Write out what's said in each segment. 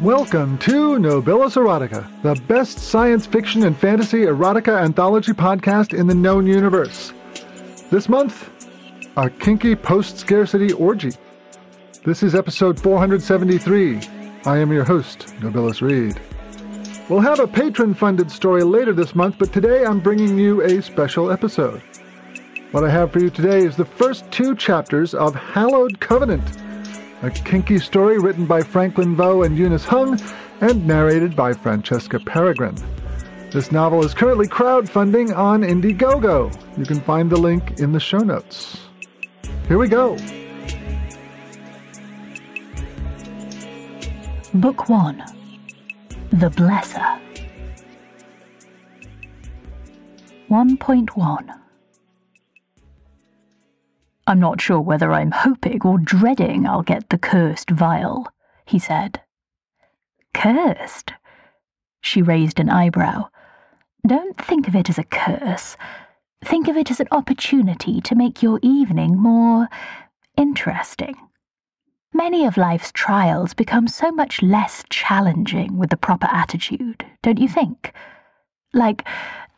Welcome to Nobilis Erotica, the best science fiction and fantasy erotica anthology podcast in the known universe. This month, a kinky post scarcity orgy. This is episode 473. I am your host, Nobilis Reed. We'll have a patron funded story later this month, but today I'm bringing you a special episode. What I have for you today is the first two chapters of Hallowed Covenant a kinky story written by Franklin Veaux and Eunice Hung and narrated by Francesca Peregrine. This novel is currently crowdfunding on Indiegogo. You can find the link in the show notes. Here we go. Book 1 The Blesser 1.1 I'm not sure whether I'm hoping or dreading I'll get the cursed vial, he said. Cursed? She raised an eyebrow. Don't think of it as a curse. Think of it as an opportunity to make your evening more interesting. Many of life's trials become so much less challenging with the proper attitude, don't you think? Like,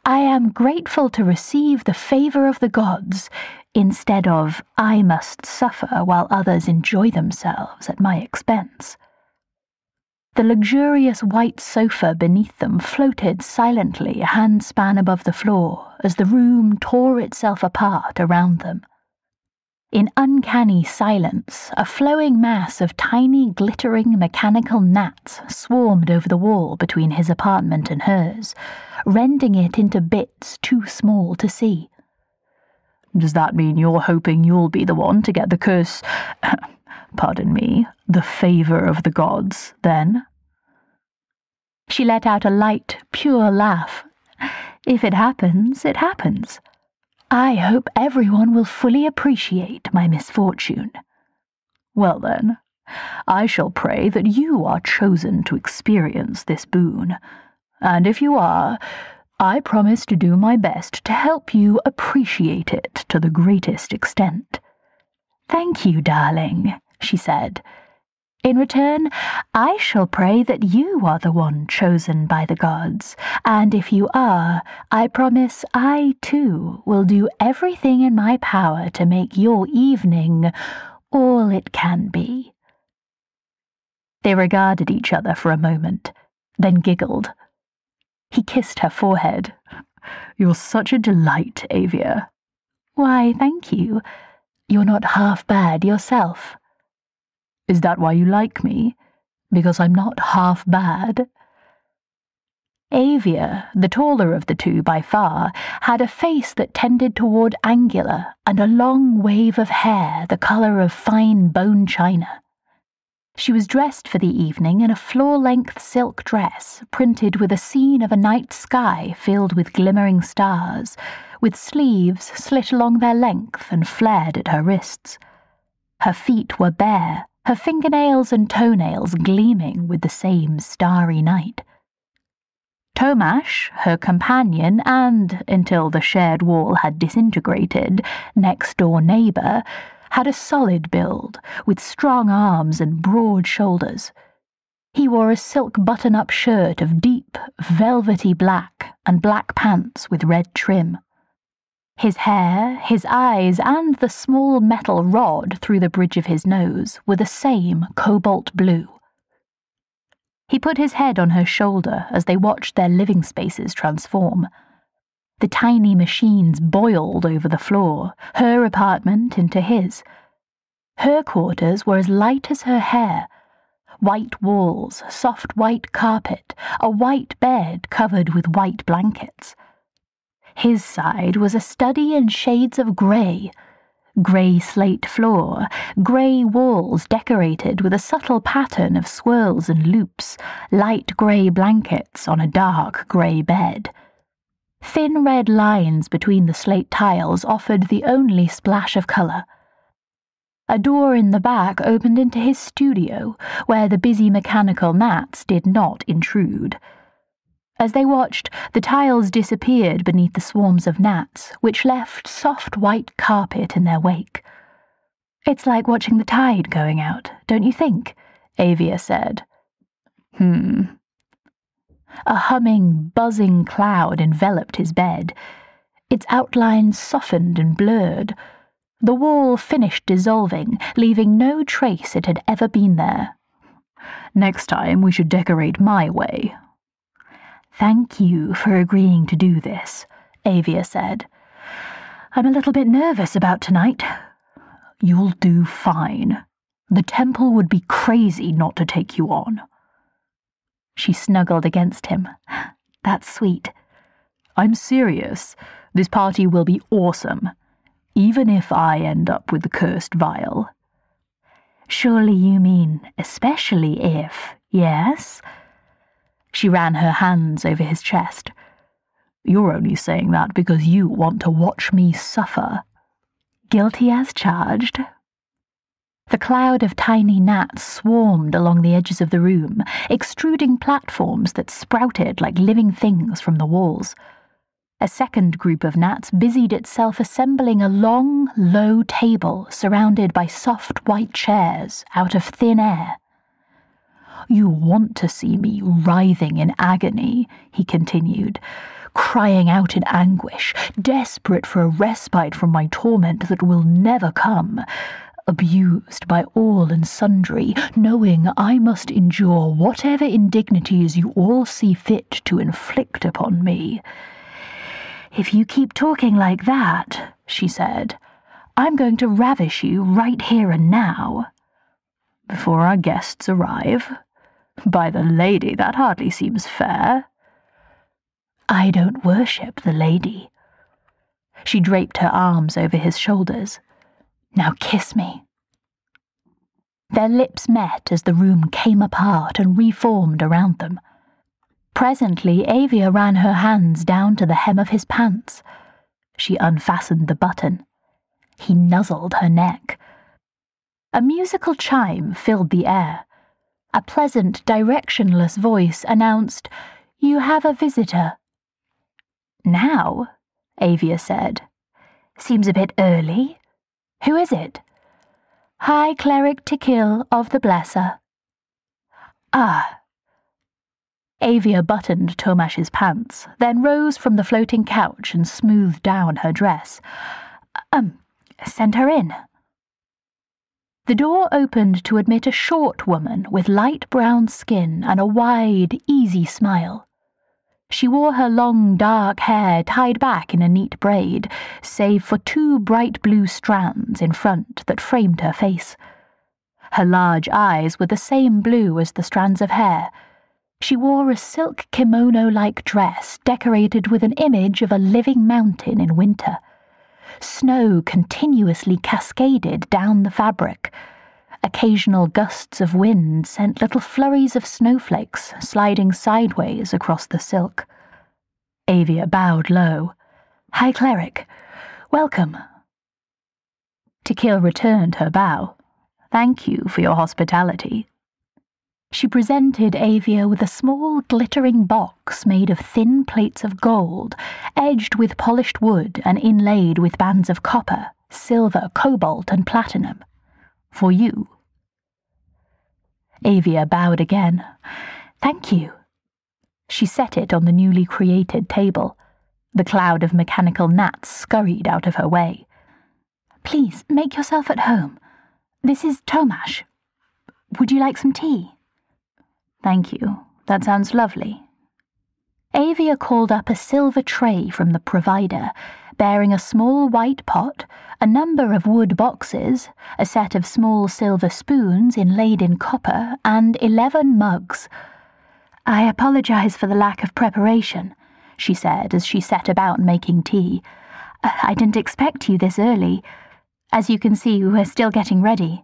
I am grateful to receive the favour of the gods instead of I must suffer while others enjoy themselves at my expense. The luxurious white sofa beneath them floated silently a handspan above the floor as the room tore itself apart around them. In uncanny silence, a flowing mass of tiny, glittering mechanical gnats swarmed over the wall between his apartment and hers, rending it into bits too small to see. Does that mean you're hoping you'll be the one to get the curse, pardon me, the favour of the gods, then? She let out a light, pure laugh. If it happens, it happens. I hope everyone will fully appreciate my misfortune. Well then, I shall pray that you are chosen to experience this boon, and if you are, I promise to do my best to help you appreciate it to the greatest extent. Thank you, darling, she said. In return, I shall pray that you are the one chosen by the gods, and if you are, I promise I, too, will do everything in my power to make your evening all it can be. They regarded each other for a moment, then giggled. He kissed her forehead. You're such a delight, Avia. Why, thank you. You're not half bad yourself. Is that why you like me? Because I'm not half bad? Avia, the taller of the two by far, had a face that tended toward angular and a long wave of hair the colour of fine bone china. She was dressed for the evening in a floor length silk dress printed with a scene of a night sky filled with glimmering stars, with sleeves slit along their length and flared at her wrists. Her feet were bare, her fingernails and toenails gleaming with the same starry night. Tomash, her companion, and, until the shared wall had disintegrated, next door neighbour, had a solid build, with strong arms and broad shoulders. He wore a silk button up shirt of deep, velvety black and black pants with red trim. His hair, his eyes, and the small metal rod through the bridge of his nose were the same cobalt blue. He put his head on her shoulder as they watched their living spaces transform. The tiny machines boiled over the floor, her apartment into his. Her quarters were as light as her hair. White walls, soft white carpet, a white bed covered with white blankets. His side was a study in shades of grey. Grey slate floor, grey walls decorated with a subtle pattern of swirls and loops, light grey blankets on a dark grey bed. Thin red lines between the slate tiles offered the only splash of colour. A door in the back opened into his studio, where the busy mechanical gnats did not intrude. As they watched, the tiles disappeared beneath the swarms of gnats, which left soft white carpet in their wake. It's like watching the tide going out, don't you think? Avia said. Hmm. A humming, buzzing cloud enveloped his bed. Its outlines softened and blurred. The wall finished dissolving, leaving no trace it had ever been there. Next time we should decorate my way. Thank you for agreeing to do this, Avia said. I'm a little bit nervous about tonight. You'll do fine. The temple would be crazy not to take you on. She snuggled against him. That's sweet. I'm serious. This party will be awesome, even if I end up with the cursed vial. Surely you mean especially if, yes? She ran her hands over his chest. You're only saying that because you want to watch me suffer. Guilty as charged. The cloud of tiny gnats swarmed along the edges of the room, extruding platforms that sprouted like living things from the walls. A second group of gnats busied itself assembling a long, low table surrounded by soft white chairs out of thin air. You want to see me writhing in agony, he continued, crying out in anguish, desperate for a respite from my torment that will never come, abused by all and sundry, knowing I must endure whatever indignities you all see fit to inflict upon me. If you keep talking like that, she said, I'm going to ravish you right here and now. Before our guests arrive? By the lady, that hardly seems fair. I don't worship the lady. She draped her arms over his shoulders. Now kiss me. Their lips met as the room came apart and reformed around them. Presently, Avia ran her hands down to the hem of his pants. She unfastened the button. He nuzzled her neck. A musical chime filled the air. A pleasant, directionless voice announced, You have a visitor. Now, Avia said. Seems a bit early. Who is it? High Cleric Tikil of the Blesser. Ah. Avia buttoned Tomash's pants, then rose from the floating couch and smoothed down her dress. Um, send her in. The door opened to admit a short woman with light brown skin and a wide, easy smile. She wore her long, dark hair tied back in a neat braid, save for two bright blue strands in front that framed her face. Her large eyes were the same blue as the strands of hair. She wore a silk kimono like dress decorated with an image of a living mountain in winter. Snow continuously cascaded down the fabric Occasional gusts of wind sent little flurries of snowflakes sliding sideways across the silk. Avia bowed low. High Cleric, welcome. Tikil returned her bow. Thank you for your hospitality. She presented Avia with a small glittering box made of thin plates of gold, edged with polished wood and inlaid with bands of copper, silver, cobalt, and platinum. For you. Avia bowed again. Thank you. She set it on the newly created table. The cloud of mechanical gnats scurried out of her way. Please, make yourself at home. This is Tomash. Would you like some tea? Thank you. That sounds lovely. Avia called up a silver tray from the provider bearing a small white pot, a number of wood boxes, a set of small silver spoons inlaid in copper, and eleven mugs. I apologize for the lack of preparation, she said as she set about making tea. I didn't expect you this early. As you can see, we're still getting ready.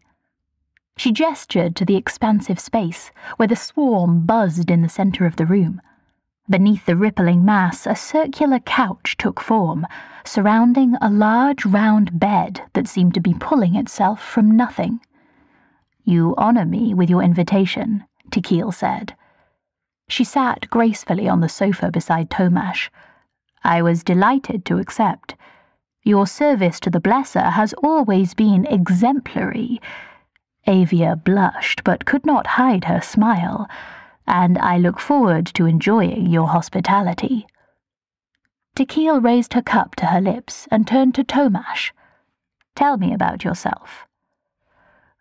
She gestured to the expansive space, where the swarm buzzed in the centre of the room. Beneath the rippling mass, a circular couch took form, surrounding a large round bed that seemed to be pulling itself from nothing. You honour me with your invitation, Tikil said. She sat gracefully on the sofa beside Tomash. I was delighted to accept. Your service to the Blesser has always been exemplary. Avia blushed, but could not hide her smile and I look forward to enjoying your hospitality. Tequil raised her cup to her lips and turned to Tomash. Tell me about yourself.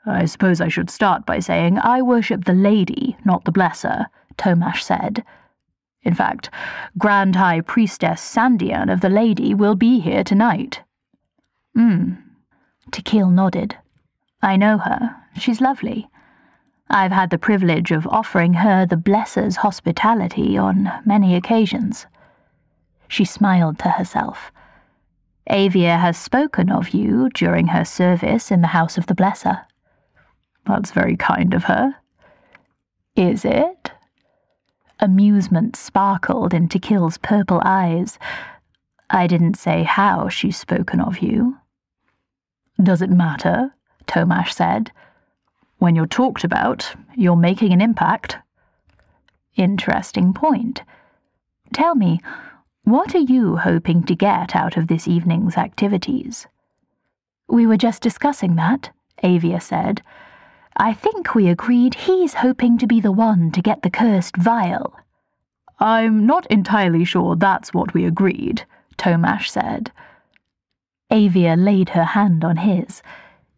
I suppose I should start by saying I worship the lady, not the blesser, Tomash said. In fact, Grand High Priestess Sandian of the Lady will be here tonight. Hmm. Tequil nodded. I know her. She's lovely. I've had the privilege of offering her the Blesser's hospitality on many occasions. She smiled to herself. Avia has spoken of you during her service in the House of the Blesser. That's very kind of her. Is it? Amusement sparkled in Tequil's purple eyes. I didn't say how she's spoken of you. Does it matter? Tomash said. When you're talked about, you're making an impact. Interesting point. Tell me, what are you hoping to get out of this evening's activities? We were just discussing that, Avia said. I think we agreed he's hoping to be the one to get the cursed vial. I'm not entirely sure that's what we agreed, Tomash said. Avia laid her hand on his.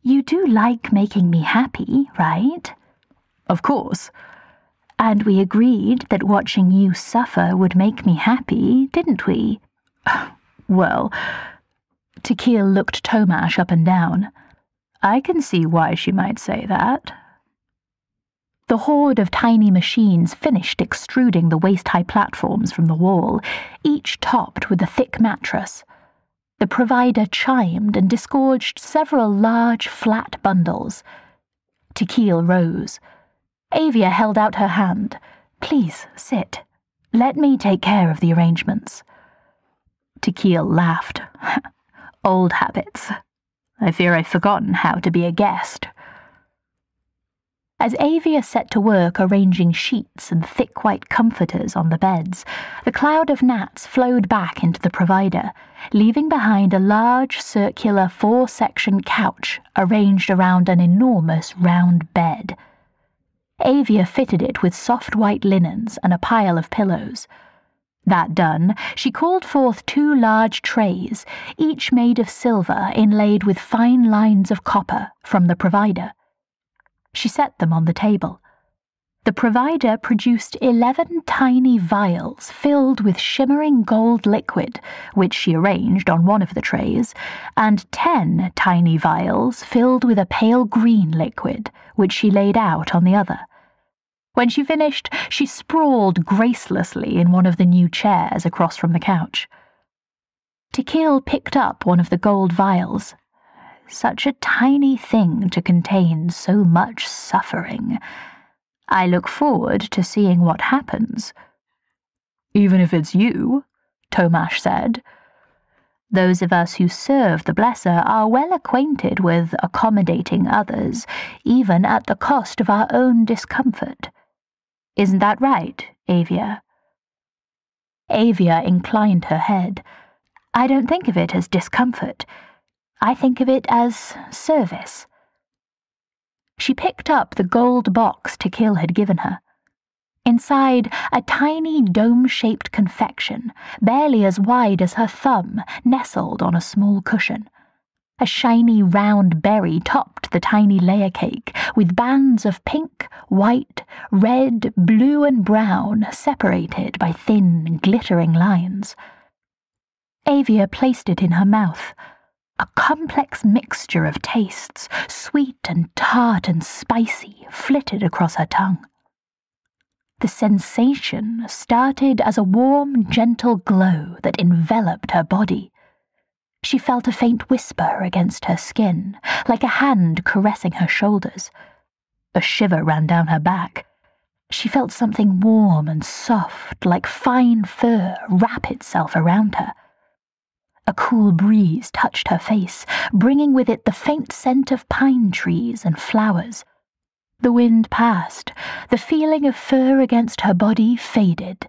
You do like making me happy, right? Of course. And we agreed that watching you suffer would make me happy, didn't we? well, Tequil looked Tomash up and down. I can see why she might say that. The horde of tiny machines finished extruding the waist-high platforms from the wall, each topped with a thick mattress. The provider chimed and disgorged several large, flat bundles. Tequil rose. Avia held out her hand. Please, sit. Let me take care of the arrangements. Tequil laughed. Old habits. I fear I've forgotten how to be a guest. As Avia set to work arranging sheets and thick white comforters on the beds, the cloud of gnats flowed back into the provider, leaving behind a large circular four section couch arranged around an enormous round bed. Avia fitted it with soft white linens and a pile of pillows. That done, she called forth two large trays, each made of silver inlaid with fine lines of copper, from the provider. She set them on the table. The provider produced eleven tiny vials filled with shimmering gold liquid, which she arranged on one of the trays, and ten tiny vials filled with a pale green liquid, which she laid out on the other. When she finished, she sprawled gracelessly in one of the new chairs across from the couch. Tequil picked up one of the gold vials such a tiny thing to contain so much suffering. I look forward to seeing what happens. Even if it's you, Tomash said. Those of us who serve the Blesser are well acquainted with accommodating others, even at the cost of our own discomfort. Isn't that right, Avia? Avia inclined her head. I don't think of it as discomfort. I think of it as service. She picked up the gold box Tequil had given her. Inside, a tiny dome-shaped confection, barely as wide as her thumb, nestled on a small cushion. A shiny round berry topped the tiny layer cake, with bands of pink, white, red, blue, and brown separated by thin, glittering lines. Avia placed it in her mouth, a complex mixture of tastes, sweet and tart and spicy, flitted across her tongue. The sensation started as a warm, gentle glow that enveloped her body. She felt a faint whisper against her skin, like a hand caressing her shoulders. A shiver ran down her back. She felt something warm and soft, like fine fur, wrap itself around her. A cool breeze touched her face, bringing with it the faint scent of pine trees and flowers. The wind passed, the feeling of fur against her body faded,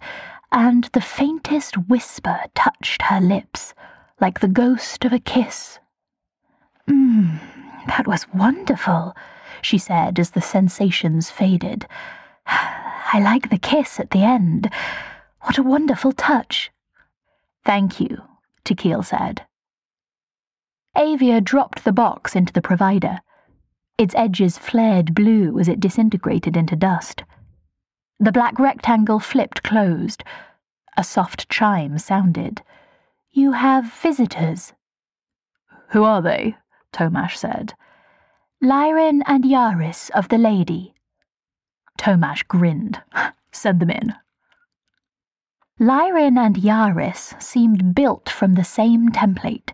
and the faintest whisper touched her lips, like the ghost of a kiss. Mmm, that was wonderful, she said as the sensations faded. I like the kiss at the end. What a wonderful touch. Thank you, Tequil said. Avia dropped the box into the provider. Its edges flared blue as it disintegrated into dust. The black rectangle flipped closed. A soft chime sounded. You have visitors. Who are they? Tomash said. Lyrin and Yaris of the Lady. Tomash grinned. Send them in. Lyrin and Yaris seemed built from the same template,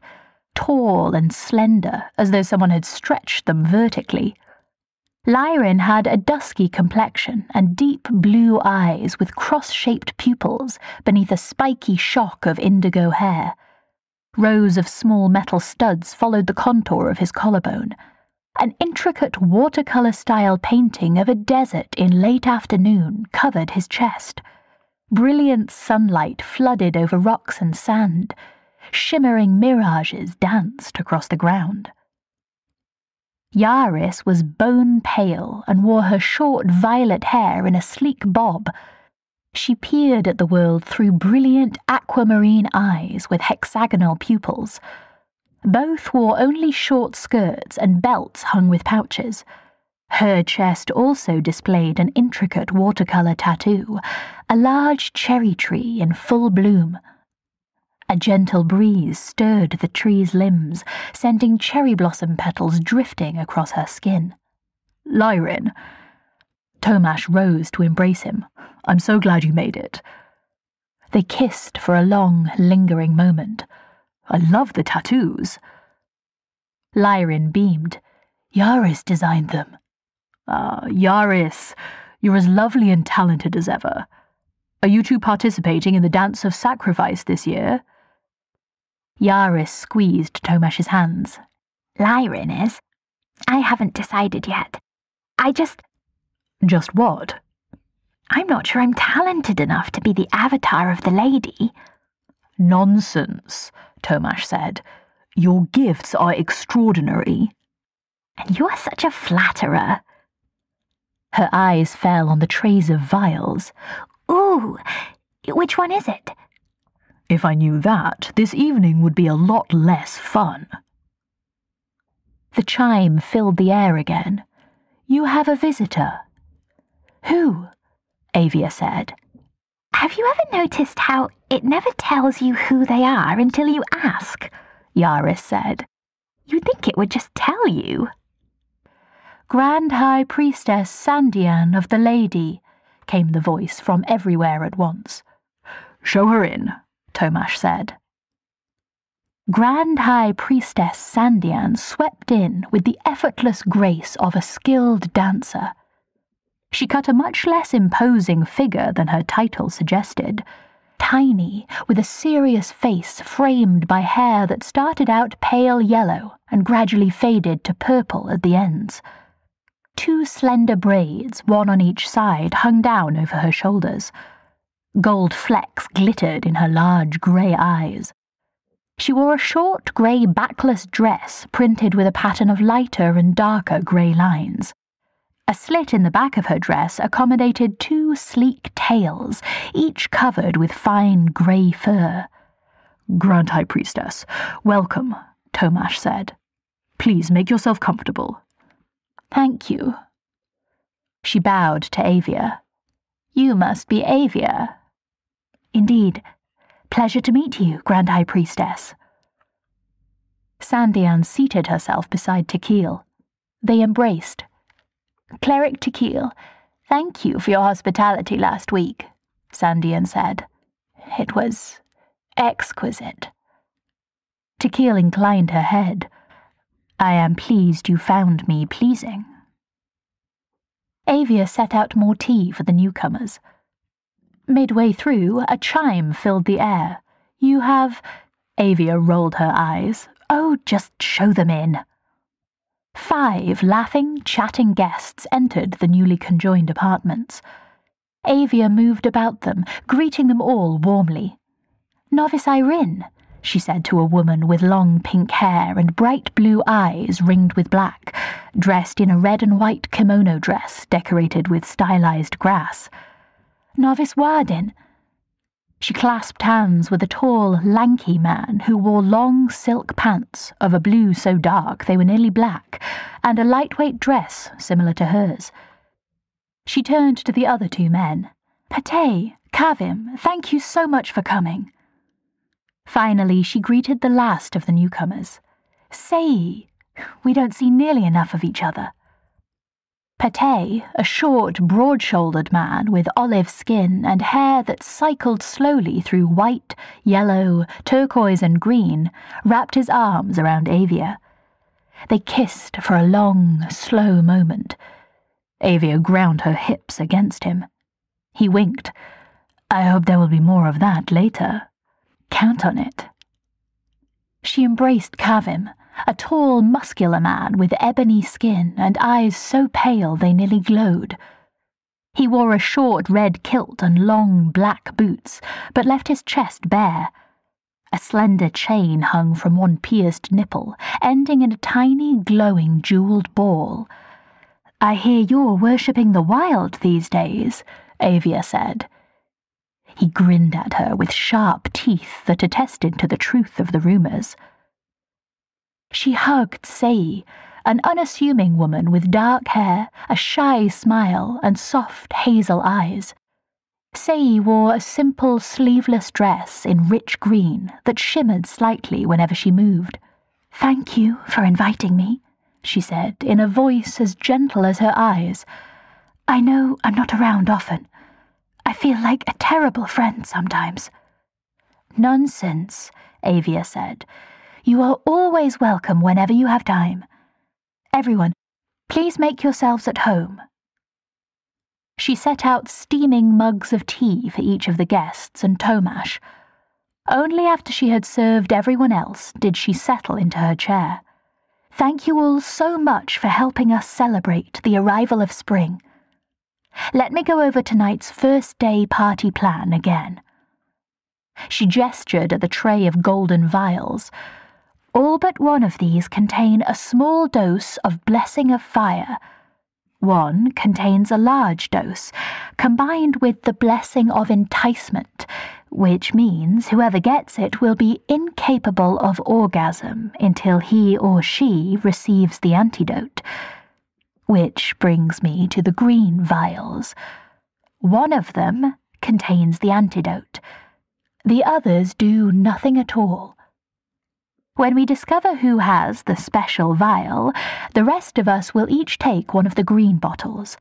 tall and slender, as though someone had stretched them vertically. Lyrin had a dusky complexion and deep blue eyes with cross shaped pupils beneath a spiky shock of indigo hair. Rows of small metal studs followed the contour of his collarbone. An intricate watercolour style painting of a desert in late afternoon covered his chest. Brilliant sunlight flooded over rocks and sand. Shimmering mirages danced across the ground. Yaris was bone pale and wore her short violet hair in a sleek bob. She peered at the world through brilliant aquamarine eyes with hexagonal pupils. Both wore only short skirts and belts hung with pouches. Her chest also displayed an intricate watercolour tattoo, a large cherry tree in full bloom. A gentle breeze stirred the tree's limbs, sending cherry blossom petals drifting across her skin. Lyrin. Tomash rose to embrace him. I'm so glad you made it. They kissed for a long, lingering moment. I love the tattoos. Lyrin beamed. Yaris designed them. Ah, Yaris, you're as lovely and talented as ever. Are you two participating in the Dance of Sacrifice this year? Yaris squeezed Tomash's hands. Lyrin is. I haven't decided yet. I just. Just what? I'm not sure I'm talented enough to be the avatar of the lady. Nonsense, Tomash said. Your gifts are extraordinary. And you're such a flatterer. Her eyes fell on the trays of vials. Ooh, which one is it? If I knew that, this evening would be a lot less fun. The chime filled the air again. You have a visitor. Who? Avia said. Have you ever noticed how it never tells you who they are until you ask? Yaris said. You'd think it would just tell you. Grand High Priestess Sandian of the Lady, came the voice from everywhere at once. Show her in, Tomash said. Grand High Priestess Sandian swept in with the effortless grace of a skilled dancer. She cut a much less imposing figure than her title suggested. Tiny, with a serious face framed by hair that started out pale yellow and gradually faded to purple at the ends. Two slender braids, one on each side, hung down over her shoulders. Gold flecks glittered in her large grey eyes. She wore a short grey backless dress printed with a pattern of lighter and darker grey lines. A slit in the back of her dress accommodated two sleek tails, each covered with fine grey fur. Grand High Priestess, welcome, Tomash said. Please make yourself comfortable. Thank you. She bowed to Avia. You must be Avia. Indeed. Pleasure to meet you, Grand High Priestess. Sandian seated herself beside Tequil. They embraced. Cleric Tequil, thank you for your hospitality last week, Sandian said. It was exquisite. Tequil inclined her head. I am pleased you found me pleasing. Avia set out more tea for the newcomers. Midway through, a chime filled the air. You have. Avia rolled her eyes. Oh, just show them in. Five laughing, chatting guests entered the newly conjoined apartments. Avia moved about them, greeting them all warmly. Novice Irene, she said to a woman with long pink hair and bright blue eyes ringed with black, dressed in a red and white kimono dress decorated with stylized grass. Novice Warden. She clasped hands with a tall, lanky man who wore long silk pants of a blue so dark they were nearly black, and a lightweight dress similar to hers. She turned to the other two men. Pate, Kavim, thank you so much for coming. Finally, she greeted the last of the newcomers. Sei, we don't see nearly enough of each other. Pate, a short, broad shouldered man with olive skin and hair that cycled slowly through white, yellow, turquoise, and green, wrapped his arms around Avia. They kissed for a long, slow moment. Avia ground her hips against him. He winked. I hope there will be more of that later. Count on it. She embraced Kavim a tall, muscular man with ebony skin and eyes so pale they nearly glowed. He wore a short red kilt and long black boots, but left his chest bare. A slender chain hung from one pierced nipple, ending in a tiny, glowing jeweled ball. I hear you're worshipping the wild these days, Avia said. He grinned at her with sharp teeth that attested to the truth of the rumours. She hugged Sei, an unassuming woman with dark hair, a shy smile, and soft hazel eyes. Sei wore a simple sleeveless dress in rich green that shimmered slightly whenever she moved. Thank you for inviting me, she said in a voice as gentle as her eyes. I know I'm not around often. I feel like a terrible friend sometimes. Nonsense, Avia said you are always welcome whenever you have time. Everyone, please make yourselves at home. She set out steaming mugs of tea for each of the guests and Tomash. Only after she had served everyone else did she settle into her chair. Thank you all so much for helping us celebrate the arrival of spring. Let me go over tonight's first day party plan again. She gestured at the tray of golden vials, all but one of these contain a small dose of Blessing of Fire. One contains a large dose, combined with the Blessing of Enticement, which means whoever gets it will be incapable of orgasm until he or she receives the antidote. Which brings me to the green vials. One of them contains the antidote. The others do nothing at all. When we discover who has the special vial, the rest of us will each take one of the green bottles.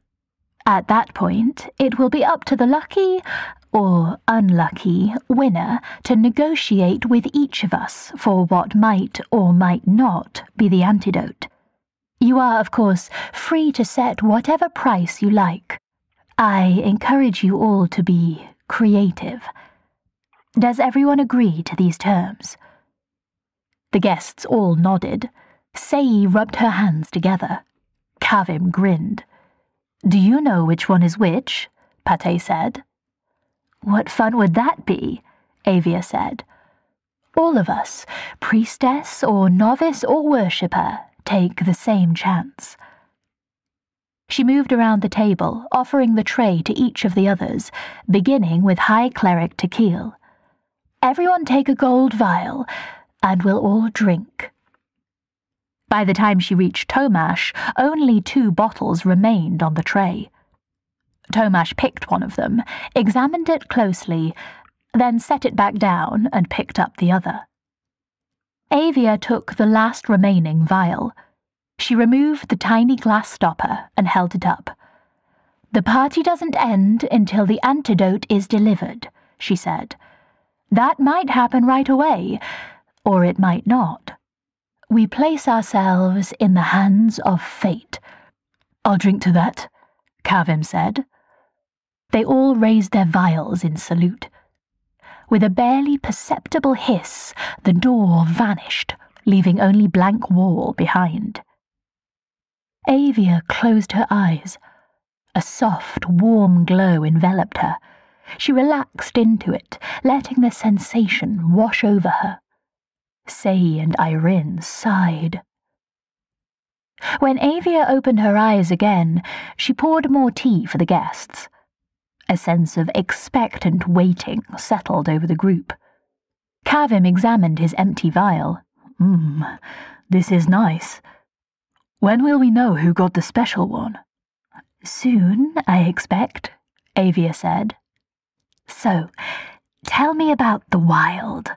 At that point, it will be up to the lucky or unlucky winner to negotiate with each of us for what might or might not be the antidote. You are, of course, free to set whatever price you like. I encourage you all to be creative. Does everyone agree to these terms? The guests all nodded. Sei rubbed her hands together. Kavim grinned. Do you know which one is which? Pate said. What fun would that be? Avia said. All of us, priestess or novice or worshipper, take the same chance. She moved around the table, offering the tray to each of the others, beginning with High Cleric Tequil. Everyone take a gold vial, and we'll all drink. By the time she reached Tomash, only two bottles remained on the tray. Tomash picked one of them, examined it closely, then set it back down and picked up the other. Avia took the last remaining vial. She removed the tiny glass stopper and held it up. The party doesn't end until the antidote is delivered, she said. That might happen right away, or it might not. We place ourselves in the hands of fate. I'll drink to that, Kavim said. They all raised their vials in salute. With a barely perceptible hiss, the door vanished, leaving only blank wall behind. Avia closed her eyes. A soft, warm glow enveloped her. She relaxed into it, letting the sensation wash over her. Sei and Irene sighed. When Avia opened her eyes again, she poured more tea for the guests. A sense of expectant waiting settled over the group. Kavim examined his empty vial. Mmm, this is nice. When will we know who got the special one? Soon, I expect, Avia said. So, tell me about the wild.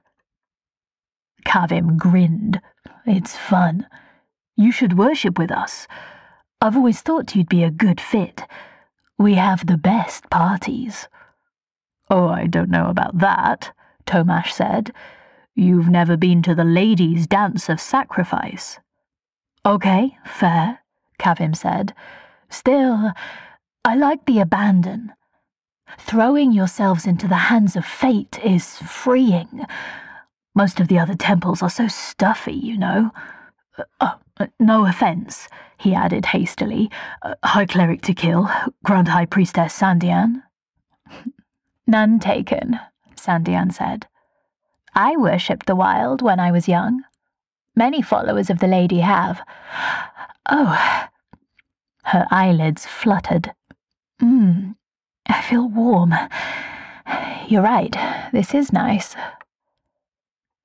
Kavim grinned. It's fun. You should worship with us. I've always thought you'd be a good fit. We have the best parties. Oh, I don't know about that, Tomash said. You've never been to the ladies' dance of sacrifice. Okay, fair, Kavim said. Still, I like the abandon. Throwing yourselves into the hands of fate is freeing. Most of the other temples are so stuffy, you know. Uh, no offence, he added hastily. High Cleric Tikil, Grand High Priestess Sandian. None taken, Sandian said. I worshipped the wild when I was young. Many followers of the lady have. Oh. Her eyelids fluttered. Mmm, I feel warm. You're right, this is nice.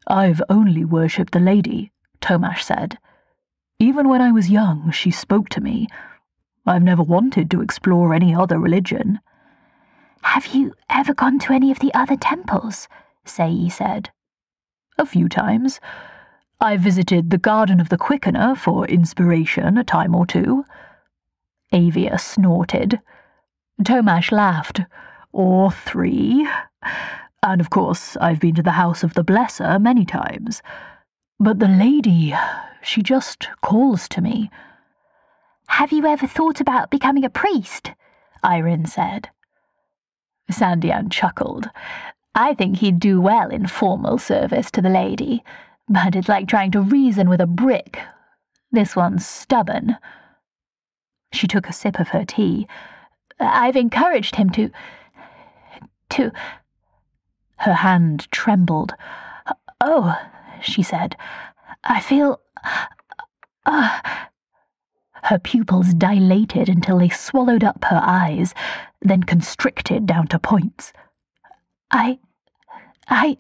I've only worshipped the lady, Tomash said. Even when I was young, she spoke to me. I've never wanted to explore any other religion. Have you ever gone to any of the other temples? Sei said. A few times. I visited the Garden of the Quickener for inspiration a time or two. Avia snorted. Tomash laughed. Or three. And of course, I've been to the House of the Blesser many times. But the lady, she just calls to me. Have you ever thought about becoming a priest? Irene said. Sandian chuckled. I think he'd do well in formal service to the lady, but it's like trying to reason with a brick. This one's stubborn. She took a sip of her tea. I've encouraged him to. to. Her hand trembled. Oh, she said, I feel. Uh. Her pupils dilated until they swallowed up her eyes, then constricted down to points. I. I.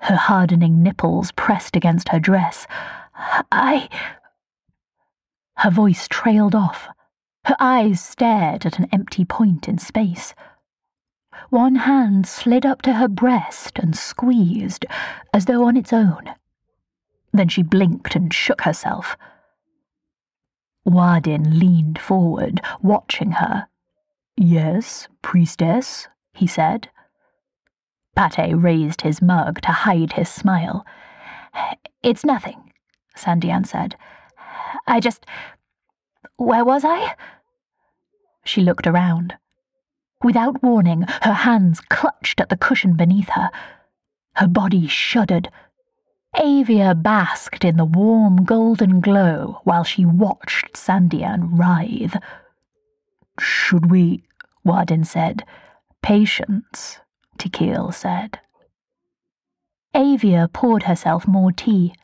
Her hardening nipples pressed against her dress. I. Her voice trailed off. Her eyes stared at an empty point in space. One hand slid up to her breast and squeezed, as though on its own. Then she blinked and shook herself. Warden leaned forward, watching her. Yes, priestess, he said. Pate raised his mug to hide his smile. It's nothing, Sandian said. I just. Where was I? She looked around. Without warning, her hands clutched at the cushion beneath her. Her body shuddered. Avia basked in the warm golden glow while she watched Sandian writhe. Should we? Warden said. Patience. Tikil said. Avia poured herself more tea.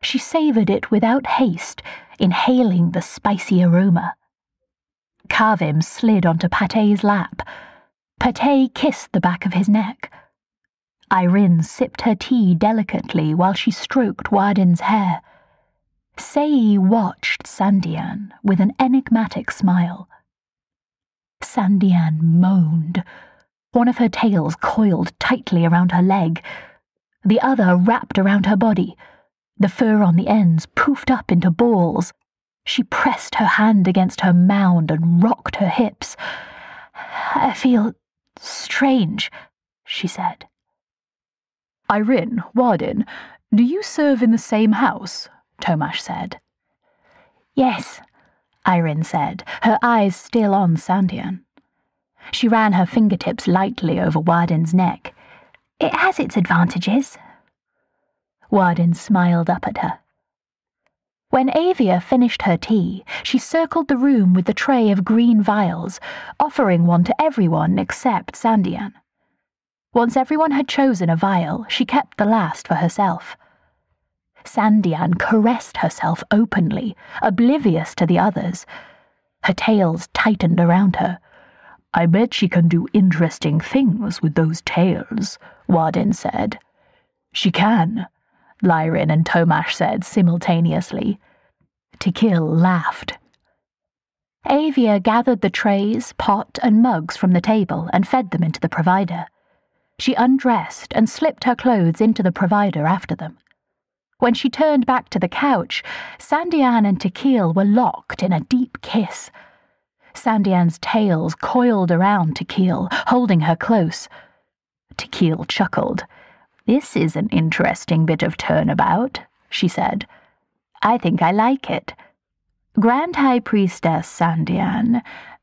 She savoured it without haste, inhaling the spicy aroma. Kavim slid onto Pate's lap. Pate kissed the back of his neck. Irene sipped her tea delicately while she stroked Warden's hair. Sei watched Sandian with an enigmatic smile. Sandian moaned. One of her tails coiled tightly around her leg, the other wrapped around her body. The fur on the ends poofed up into balls. She pressed her hand against her mound and rocked her hips. I feel strange, she said. Irene, Warden, do you serve in the same house? Tomash said. Yes, Irene said, her eyes still on Sandian. She ran her fingertips lightly over Warden's neck. It has its advantages. Warden smiled up at her. When Avia finished her tea, she circled the room with the tray of green vials, offering one to everyone except Sandian. Once everyone had chosen a vial, she kept the last for herself. Sandian caressed herself openly, oblivious to the others. Her tails tightened around her. I bet she can do interesting things with those tails, Warden said. She can, Lyrin and Tomash said simultaneously. Tikil laughed. Avia gathered the trays, pot, and mugs from the table and fed them into the provider. She undressed and slipped her clothes into the provider after them. When she turned back to the couch, Sandian and Tikil were locked in a deep kiss. Sandian's tails coiled around Tikil, holding her close. Tikil chuckled. This is an interesting bit of turnabout, she said. I think I like it. Grand High Priestess Sandian,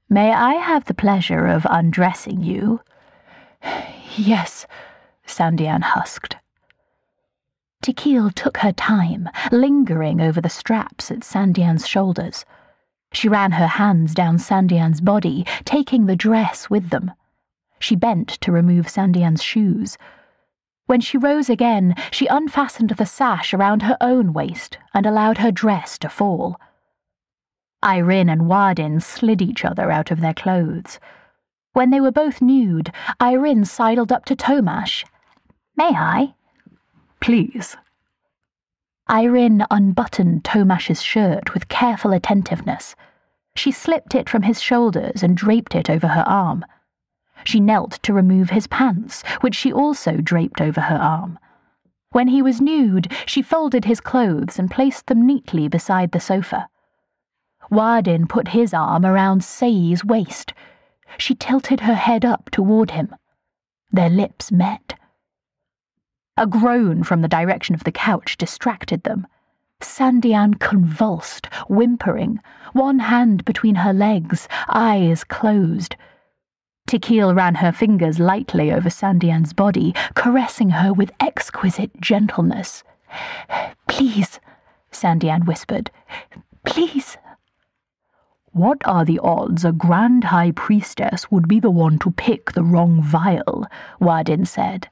may I have the pleasure of undressing you? Yes, Sandian husked. Tikil took her time, lingering over the straps at Sandian's shoulders. She ran her hands down Sandian's body, taking the dress with them. She bent to remove Sandian's shoes. When she rose again, she unfastened the sash around her own waist and allowed her dress to fall. Irene and Warden slid each other out of their clothes. When they were both nude, Irene sidled up to Tomash. May I? Please. Irene unbuttoned Tomash's shirt with careful attentiveness. She slipped it from his shoulders and draped it over her arm. She knelt to remove his pants, which she also draped over her arm. When he was nude, she folded his clothes and placed them neatly beside the sofa. Warden put his arm around Sei's waist. She tilted her head up toward him. Their lips met. A groan from the direction of the couch distracted them. Sandian convulsed, whimpering, one hand between her legs, eyes closed. Tikil ran her fingers lightly over Sandian's body, caressing her with exquisite gentleness. Please, Sandian whispered. Please. What are the odds a Grand High Priestess would be the one to pick the wrong vial? Warden said.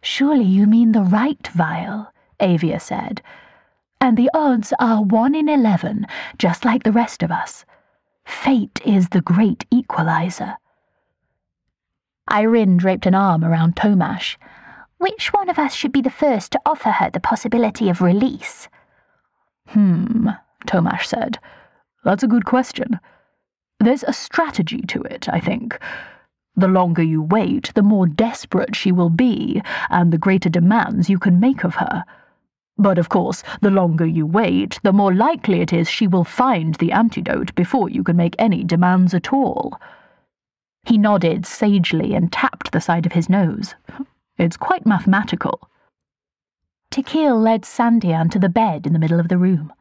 Surely you mean the right vial, Avia said. And the odds are one in eleven, just like the rest of us. Fate is the great equalizer. Irene draped an arm around Tomash. Which one of us should be the first to offer her the possibility of release? Hmm, Tomash said. That's a good question. There's a strategy to it, I think. The longer you wait, the more desperate she will be, and the greater demands you can make of her. But of course, the longer you wait, the more likely it is she will find the antidote before you can make any demands at all. He nodded sagely and tapped the side of his nose. It's quite mathematical. Tikil led Sandian to the bed in the middle of the room.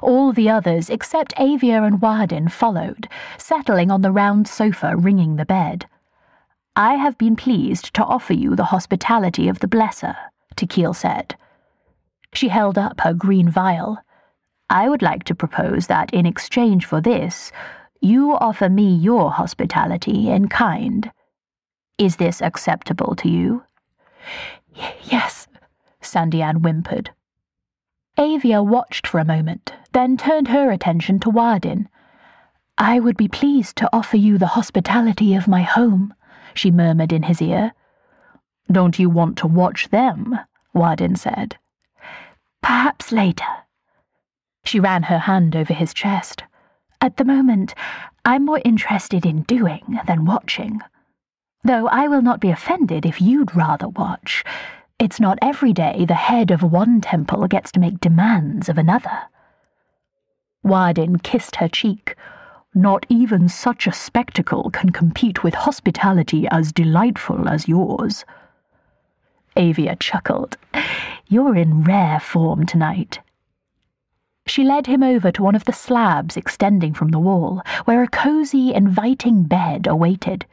All the others, except Avia and Warden, followed, settling on the round sofa ringing the bed. I have been pleased to offer you the hospitality of the Blesser, Tikil said. She held up her green vial. I would like to propose that in exchange for this, you offer me your hospitality in kind. Is this acceptable to you? Yes, Sandian whimpered. Avia watched for a moment, then turned her attention to Warden. I would be pleased to offer you the hospitality of my home, she murmured in his ear. Don't you want to watch them? Warden said. Perhaps later. She ran her hand over his chest. At the moment, I'm more interested in doing than watching. Though I will not be offended if you'd rather watch. It's not every day the head of one temple gets to make demands of another. Warden kissed her cheek. Not even such a spectacle can compete with hospitality as delightful as yours. Avia chuckled. You're in rare form tonight. She led him over to one of the slabs extending from the wall, where a cosy, inviting bed awaited.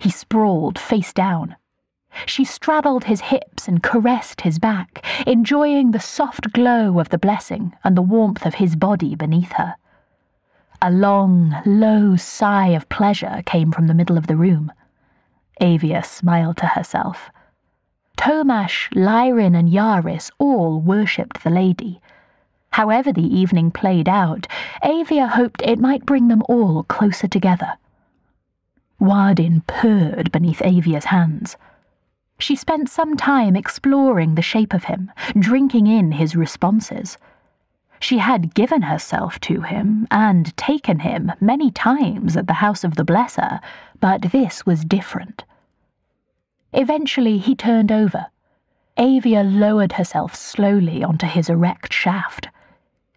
He sprawled face down. She straddled his hips and caressed his back, enjoying the soft glow of the blessing and the warmth of his body beneath her. A long, low sigh of pleasure came from the middle of the room. Avia smiled to herself. Tomash, Lyrin, and Yaris all worshipped the lady. However the evening played out, Avia hoped it might bring them all closer together. Warden purred beneath Avia's hands. She spent some time exploring the shape of him, drinking in his responses. She had given herself to him and taken him many times at the house of the Blesser, but this was different. Eventually he turned over. Avia lowered herself slowly onto his erect shaft.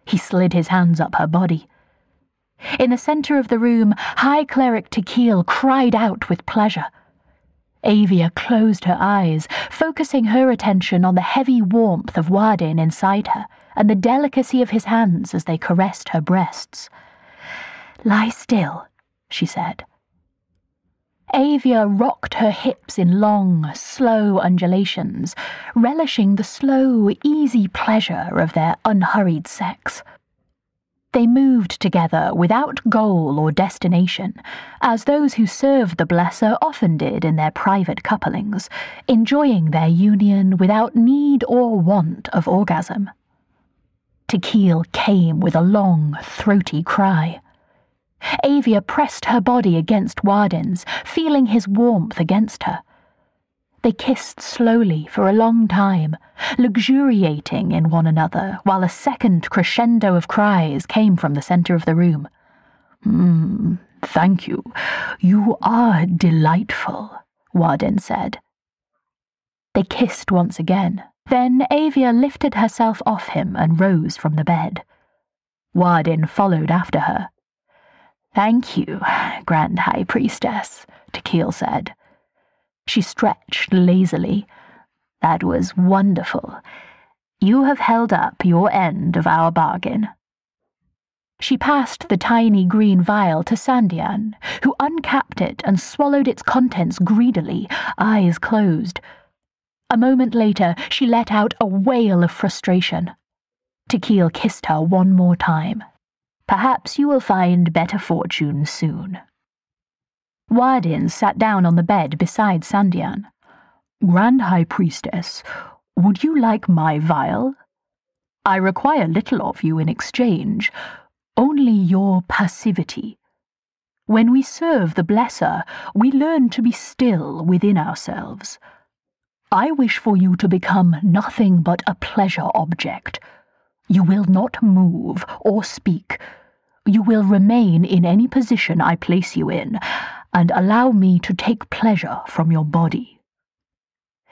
He slid his hands up her body. In the centre of the room, High Cleric Tikil cried out with pleasure. Avia closed her eyes, focusing her attention on the heavy warmth of Warden inside her and the delicacy of his hands as they caressed her breasts. Lie still, she said. Avia rocked her hips in long, slow undulations, relishing the slow, easy pleasure of their unhurried sex. They moved together without goal or destination, as those who served the Blesser often did in their private couplings, enjoying their union without need or want of orgasm. Tikil came with a long, throaty cry. Avia pressed her body against Warden's, feeling his warmth against her. They kissed slowly for a long time, luxuriating in one another, while a second crescendo of cries came from the centre of the room. Hmm, thank you. You are delightful, Warden said. They kissed once again. Then Avia lifted herself off him and rose from the bed. Warden followed after her. Thank you, Grand High Priestess, Tikil said. She stretched lazily. That was wonderful. You have held up your end of our bargain. She passed the tiny green vial to Sandian, who uncapped it and swallowed its contents greedily, eyes closed. A moment later, she let out a wail of frustration. Tikil kissed her one more time. Perhaps you will find better fortune soon. Warden sat down on the bed beside Sandian. Grand High Priestess, would you like my vial? I require little of you in exchange, only your passivity. When we serve the Blesser, we learn to be still within ourselves. I wish for you to become nothing but a pleasure object. You will not move or speak you will remain in any position I place you in, and allow me to take pleasure from your body.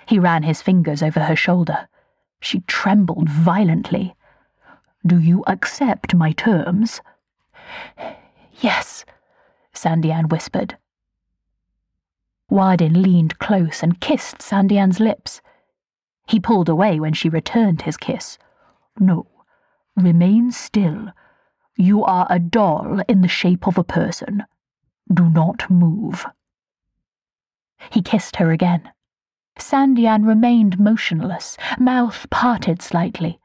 He ran his fingers over her shoulder. She trembled violently. Do you accept my terms? Yes, Sandian whispered. Warden leaned close and kissed Sandian's lips. He pulled away when she returned his kiss. No, remain still you are a doll in the shape of a person. Do not move. He kissed her again. Sandian remained motionless, mouth parted slightly.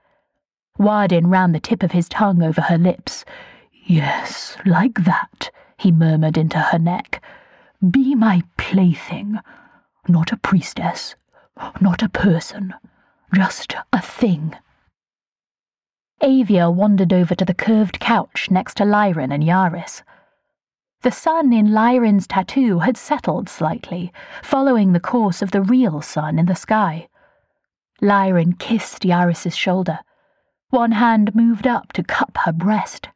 Warden ran the tip of his tongue over her lips. Yes, like that, he murmured into her neck. Be my plaything, not a priestess, not a person, just a thing. Avia wandered over to the curved couch next to Lyran and Yaris. The sun in Lyren's tattoo had settled slightly, following the course of the real sun in the sky. Lyren kissed Yaris's shoulder. One hand moved up to cup her breast.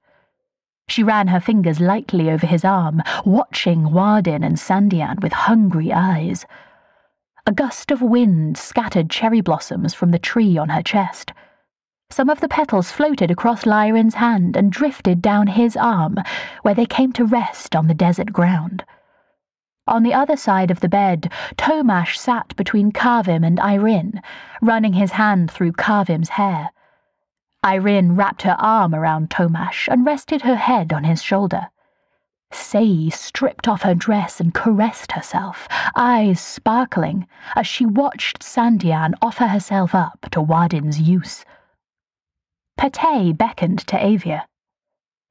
She ran her fingers lightly over his arm, watching Warden and Sandian with hungry eyes. A gust of wind scattered cherry blossoms from the tree on her chest. Some of the petals floated across Lyren's hand and drifted down his arm, where they came to rest on the desert ground. On the other side of the bed, Tomash sat between Kavim and Irene, running his hand through Kavim's hair. Irene wrapped her arm around Tomash and rested her head on his shoulder. Sei stripped off her dress and caressed herself, eyes sparkling, as she watched Sandian offer herself up to Warden's use. Pate beckoned to Avia.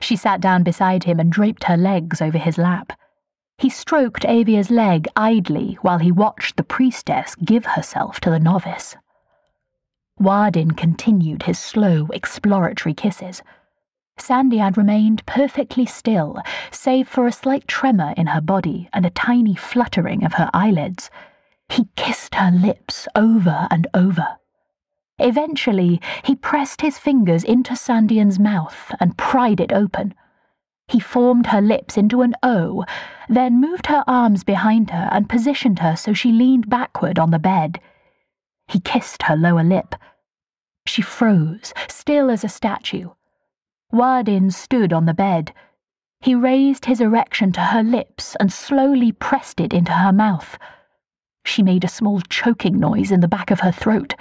She sat down beside him and draped her legs over his lap. He stroked Avia's leg idly while he watched the priestess give herself to the novice. Warden continued his slow, exploratory kisses. Sandian remained perfectly still, save for a slight tremor in her body and a tiny fluttering of her eyelids. He kissed her lips over and over. Eventually, he pressed his fingers into Sandian's mouth and pried it open. He formed her lips into an O, then moved her arms behind her and positioned her so she leaned backward on the bed. He kissed her lower lip. She froze, still as a statue. Warden stood on the bed. He raised his erection to her lips and slowly pressed it into her mouth. She made a small choking noise in the back of her throat.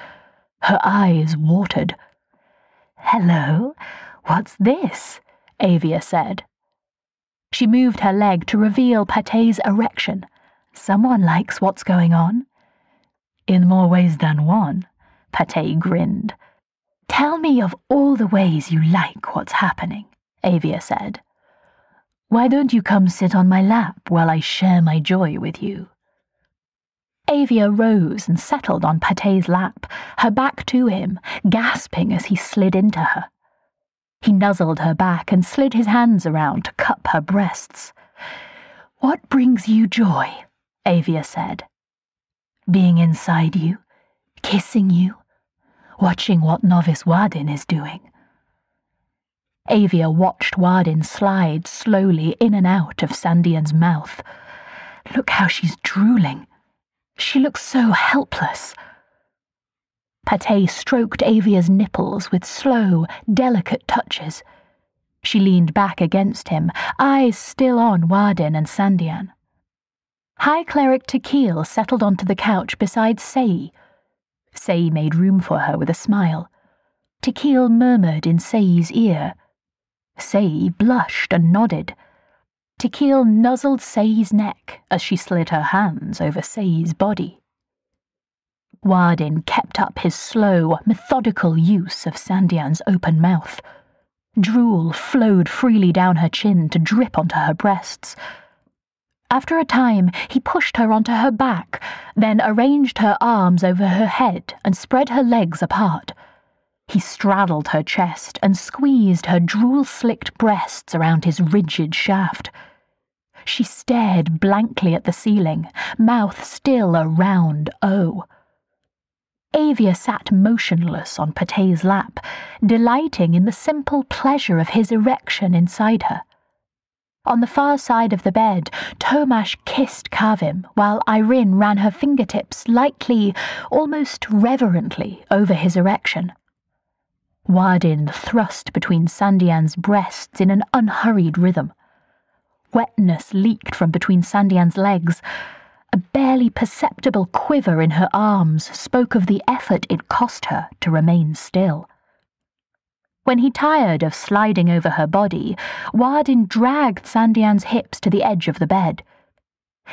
Her eyes watered. Hello, what's this? Avia said. She moved her leg to reveal Pate's erection. Someone likes what's going on. In more ways than one, Pate grinned. Tell me of all the ways you like what's happening, Avia said. Why don't you come sit on my lap while I share my joy with you? Avia rose and settled on Pate's lap, her back to him, gasping as he slid into her. He nuzzled her back and slid his hands around to cup her breasts. What brings you joy? Avia said. Being inside you, kissing you, watching what Novice Warden is doing. Avia watched Warden slide slowly in and out of Sandian's mouth. Look how she's drooling. She looks so helpless. Pate stroked Avia's nipples with slow, delicate touches. She leaned back against him, eyes still on Warden and Sandian. High Cleric Tikil settled onto the couch beside Sei. Sei made room for her with a smile. Tikil murmured in Sei's ear. Sei blushed and nodded. Tikil nuzzled Sei's neck as she slid her hands over Sei's body. Warden kept up his slow, methodical use of Sandian's open mouth. Drool flowed freely down her chin to drip onto her breasts. After a time, he pushed her onto her back, then arranged her arms over her head and spread her legs apart. He straddled her chest and squeezed her drool slicked breasts around his rigid shaft. She stared blankly at the ceiling, mouth still a round O. Avia sat motionless on Pate's lap, delighting in the simple pleasure of his erection inside her. On the far side of the bed, Tomash kissed Kavim while Irene ran her fingertips lightly, almost reverently, over his erection. Warden thrust between Sandian's breasts in an unhurried rhythm. Wetness leaked from between Sandian's legs. A barely perceptible quiver in her arms spoke of the effort it cost her to remain still. When he tired of sliding over her body, Warden dragged Sandian's hips to the edge of the bed.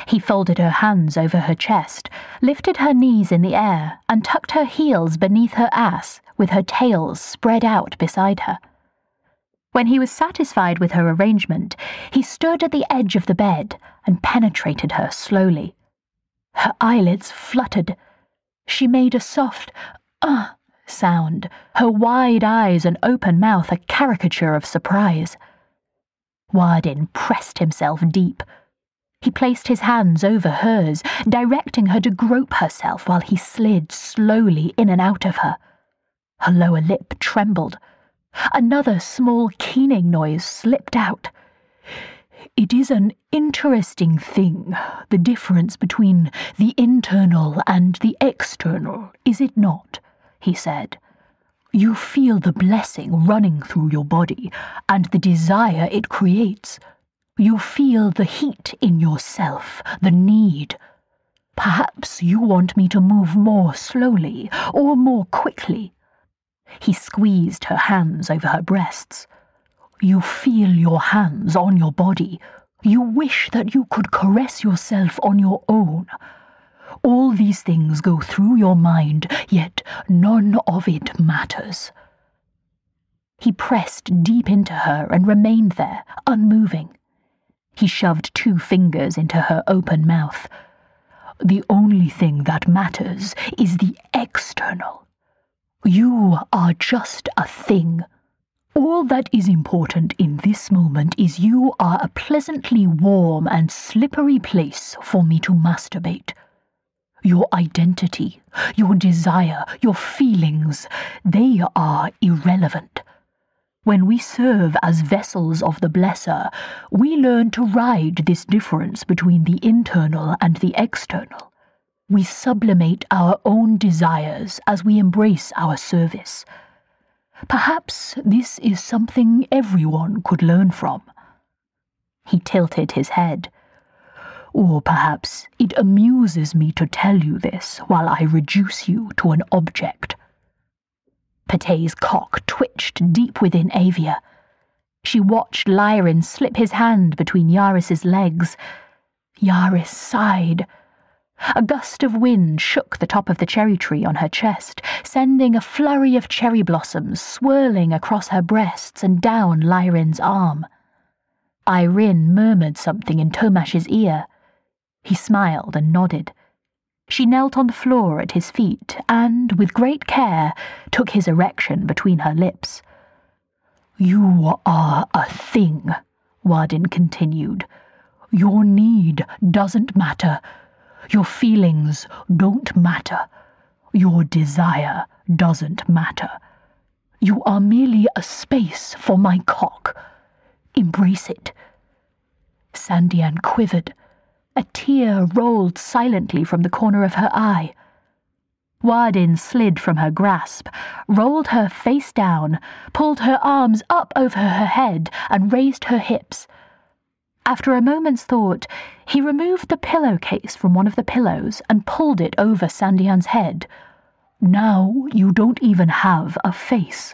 He folded her hands over her chest, lifted her knees in the air, and tucked her heels beneath her ass with her tails spread out beside her. When he was satisfied with her arrangement, he stood at the edge of the bed and penetrated her slowly. Her eyelids fluttered. She made a soft, uh, sound, her wide eyes and open mouth a caricature of surprise. Warden pressed himself deep. He placed his hands over hers, directing her to grope herself while he slid slowly in and out of her. Her lower lip trembled. Another small keening noise slipped out. It is an interesting thing, the difference between the internal and the external, is it not? he said. You feel the blessing running through your body and the desire it creates. You feel the heat in yourself, the need. Perhaps you want me to move more slowly or more quickly. He squeezed her hands over her breasts. You feel your hands on your body. You wish that you could caress yourself on your own. All these things go through your mind, yet none of it matters. He pressed deep into her and remained there, unmoving. He shoved two fingers into her open mouth. The only thing that matters is the external. You are just a thing. All that is important in this moment is you are a pleasantly warm and slippery place for me to masturbate. Your identity, your desire, your feelings, they are irrelevant. When we serve as vessels of the Blesser, we learn to ride this difference between the internal and the external. We sublimate our own desires as we embrace our service. Perhaps this is something everyone could learn from. He tilted his head. Or perhaps it amuses me to tell you this while I reduce you to an object. Pate's cock twitched deep within Avia. She watched Lyren slip his hand between Yaris's legs. Yaris sighed. A gust of wind shook the top of the cherry tree on her chest, sending a flurry of cherry blossoms swirling across her breasts and down Lyren's arm. Irene murmured something in Tomash's ear. He smiled and nodded. She knelt on the floor at his feet and, with great care, took his erection between her lips. You are a thing, Warden continued. Your need doesn't matter. Your feelings don't matter. Your desire doesn't matter. You are merely a space for my cock. Embrace it. Sandian quivered. A tear rolled silently from the corner of her eye. Warden slid from her grasp, rolled her face down, pulled her arms up over her head, and raised her hips. After a moment's thought, he removed the pillowcase from one of the pillows and pulled it over Sandian's head. Now you don't even have a face.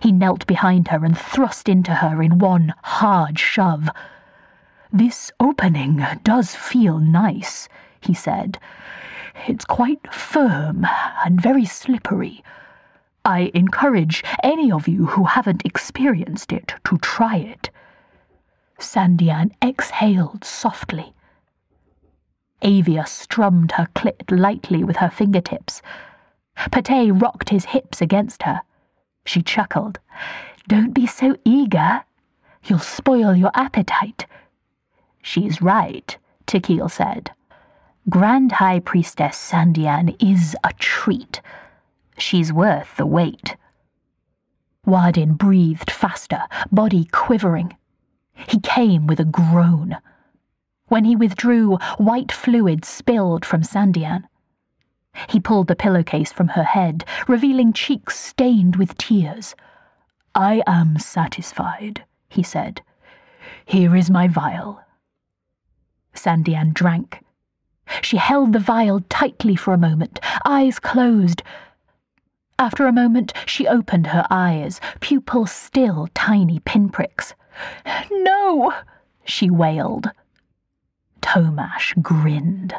He knelt behind her and thrust into her in one hard shove. This opening does feel nice, he said. It's quite firm and very slippery. I encourage any of you who haven't experienced it to try it. Sandian exhaled softly. Avia strummed her clit lightly with her fingertips. Pate rocked his hips against her. She chuckled. Don't be so eager. You'll spoil your appetite. She's right, Tikil said. Grand High Priestess Sandian is a treat. She's worth the wait. Warden breathed faster, body quivering. He came with a groan. When he withdrew, white fluid spilled from Sandian. He pulled the pillowcase from her head, revealing cheeks stained with tears. I am satisfied, he said. Here is my vial. Sandian drank. She held the vial tightly for a moment, eyes closed. After a moment, she opened her eyes, pupils still tiny pinpricks. No, she wailed. Tomash grinned.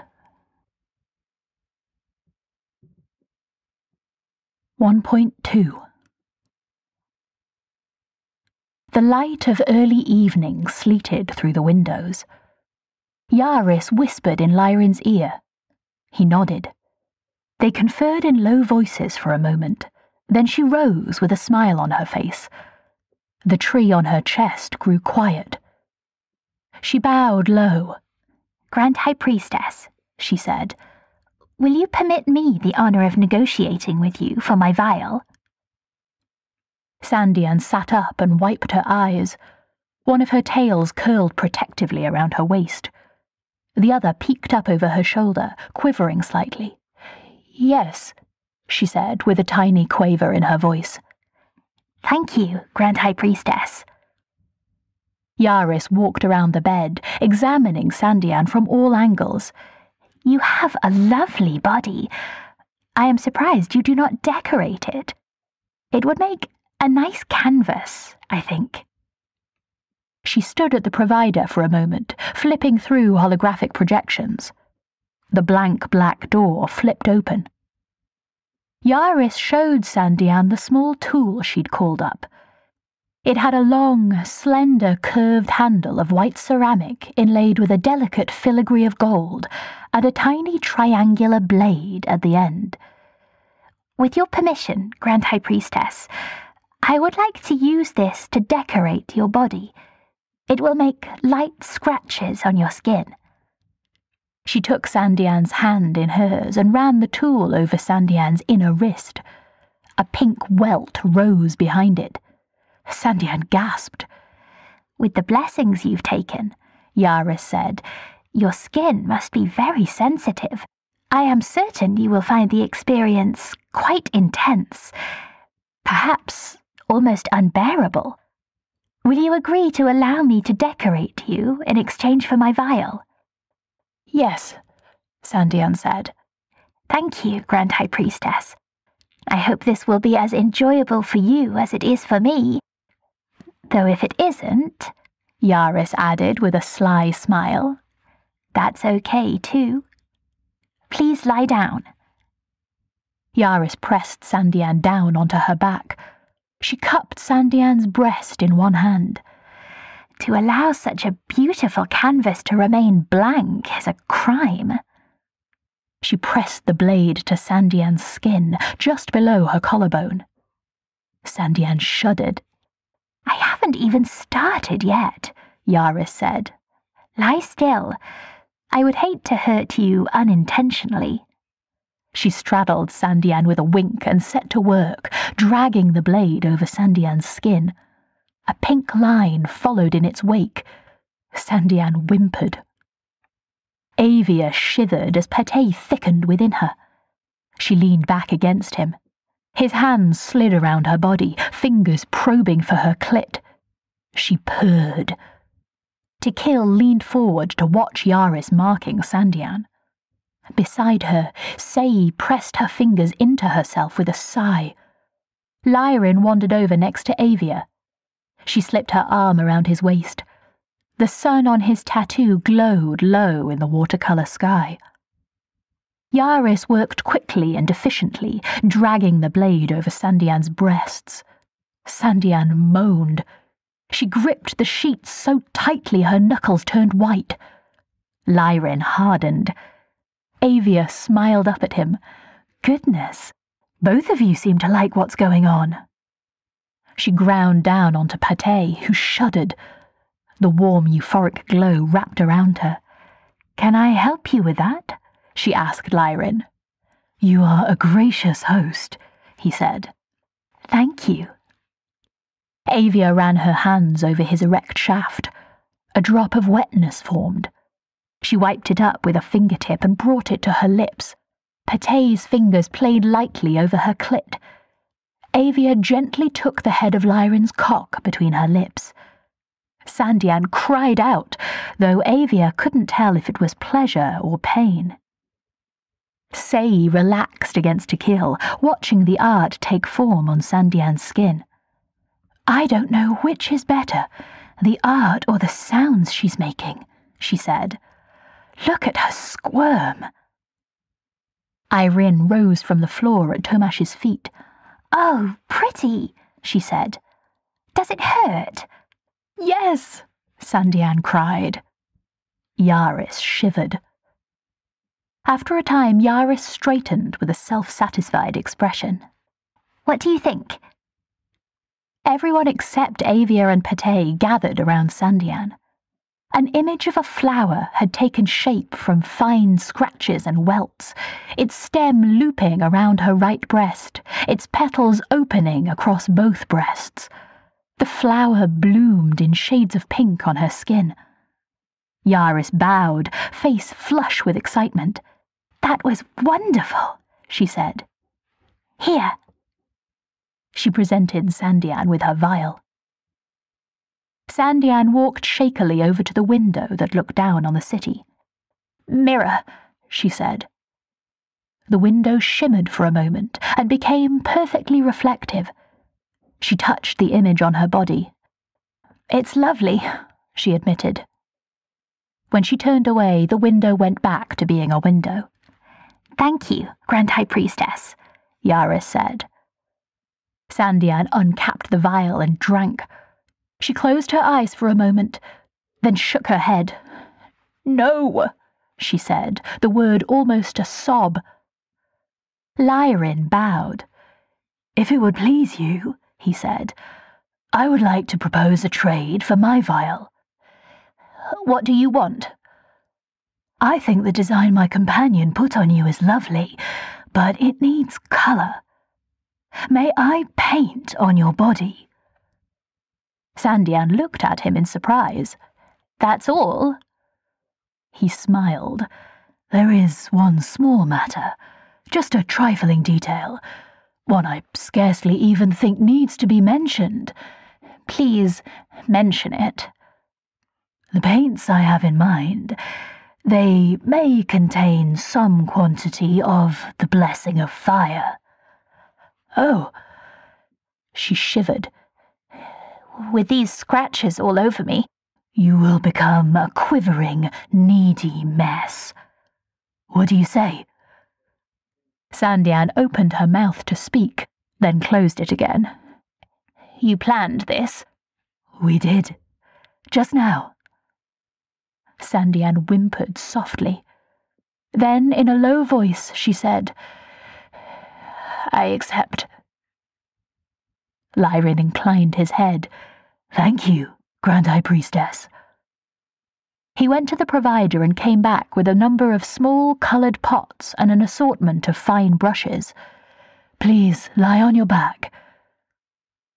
1.2 The light of early evening sleeted through the windows. Yaris whispered in Lyren's ear. He nodded. They conferred in low voices for a moment. Then she rose with a smile on her face. The tree on her chest grew quiet. She bowed low. Grand High Priestess, she said, will you permit me the honor of negotiating with you for my vial? Sandian sat up and wiped her eyes. One of her tails curled protectively around her waist. The other peeked up over her shoulder, quivering slightly. Yes, she said with a tiny quaver in her voice. Thank you, Grand High Priestess. Yaris walked around the bed, examining Sandian from all angles. You have a lovely body. I am surprised you do not decorate it. It would make a nice canvas, I think. She stood at the provider for a moment, flipping through holographic projections. The blank black door flipped open. Yaris showed Sandian the small tool she'd called up. It had a long, slender, curved handle of white ceramic inlaid with a delicate filigree of gold and a tiny triangular blade at the end. With your permission, Grand High Priestess, I would like to use this to decorate your body. It will make light scratches on your skin. She took Sandian's hand in hers and ran the tool over Sandian's inner wrist. A pink welt rose behind it. Sandian gasped. With the blessings you've taken, Yaris said, your skin must be very sensitive. I am certain you will find the experience quite intense, perhaps almost unbearable. Will you agree to allow me to decorate you in exchange for my vial? Yes, Sandian said. Thank you, Grand High Priestess. I hope this will be as enjoyable for you as it is for me. Though if it isn't, Yaris added with a sly smile, that's okay too. Please lie down. Yaris pressed Sandian down onto her back. She cupped Sandian's breast in one hand. To allow such a beautiful canvas to remain blank is a crime. She pressed the blade to Sandian's skin, just below her collarbone. Sandian shuddered. I haven't even started yet, Yaris said. Lie still. I would hate to hurt you unintentionally. She straddled Sandian with a wink and set to work, dragging the blade over Sandian's skin. A pink line followed in its wake. Sandian whimpered. Avia shivered as Pate thickened within her. She leaned back against him. His hands slid around her body, fingers probing for her clit. She purred. Tikil leaned forward to watch Yaris marking Sandian. Beside her, Sei pressed her fingers into herself with a sigh. Lyrin wandered over next to Avia. She slipped her arm around his waist. The sun on his tattoo glowed low in the watercolour sky. Yaris worked quickly and efficiently, dragging the blade over Sandian's breasts. Sandian moaned. She gripped the sheets so tightly her knuckles turned white. Lyrin hardened. Avia smiled up at him. Goodness, both of you seem to like what's going on. She ground down onto Pate, who shuddered. The warm, euphoric glow wrapped around her. Can I help you with that? she asked Lyrin. You are a gracious host, he said. Thank you. Avia ran her hands over his erect shaft. A drop of wetness formed. She wiped it up with a fingertip and brought it to her lips. Pate's fingers played lightly over her clit. Avia gently took the head of Lyrin's cock between her lips. Sandian cried out, though Avia couldn't tell if it was pleasure or pain. Sei relaxed against Tikil, watching the art take form on Sandian's skin. I don't know which is better, the art or the sounds she's making, she said. Look at her squirm. Irene rose from the floor at Tomash's feet. Oh, pretty, she said. Does it hurt? Yes, Sandian cried. Yaris shivered. After a time, Yaris straightened with a self-satisfied expression. What do you think? Everyone except Avia and Pate gathered around Sandian. An image of a flower had taken shape from fine scratches and welts, its stem looping around her right breast, its petals opening across both breasts. The flower bloomed in shades of pink on her skin. Yaris bowed, face flush with excitement. That was wonderful, she said. Here. She presented Sandian with her vial. Sandian walked shakily over to the window that looked down on the city. Mirror, she said. The window shimmered for a moment and became perfectly reflective. She touched the image on her body. It's lovely, she admitted. When she turned away, the window went back to being a window. Thank you, Grand High Priestess, Yaris said. Sandian uncapped the vial and drank. She closed her eyes for a moment, then shook her head. No, she said, the word almost a sob. Lyrin bowed. If it would please you, he said. I would like to propose a trade for my vial. What do you want? I think the design my companion put on you is lovely, but it needs colour. May I paint on your body? Sandian looked at him in surprise. That's all? He smiled. There is one small matter, just a trifling detail, one I scarcely even think needs to be mentioned. Please mention it. The paints I have in mind, they may contain some quantity of the blessing of fire. Oh. She shivered. With these scratches all over me, you will become a quivering, needy mess. What do you say? Sandian opened her mouth to speak, then closed it again. You planned this? We did. Just now. Sandian whimpered softly. Then, in a low voice, she said, I accept. Lyrin inclined his head. Thank you, Grand High Priestess. He went to the provider and came back with a number of small coloured pots and an assortment of fine brushes. Please lie on your back.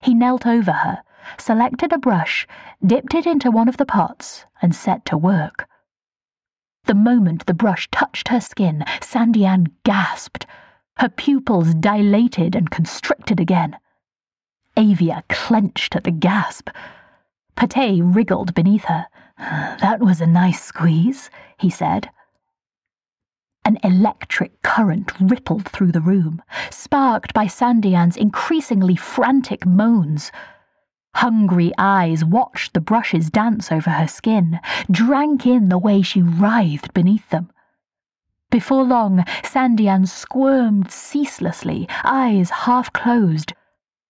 He knelt over her, selected a brush, dipped it into one of the pots, and set to work. The moment the brush touched her skin, Sandian gasped. Her pupils dilated and constricted again. Avia clenched at the gasp. Pate wriggled beneath her. That was a nice squeeze, he said. An electric current rippled through the room, sparked by Sandian's increasingly frantic moans. Hungry eyes watched the brushes dance over her skin, drank in the way she writhed beneath them. Before long, Sandian squirmed ceaselessly, eyes half closed.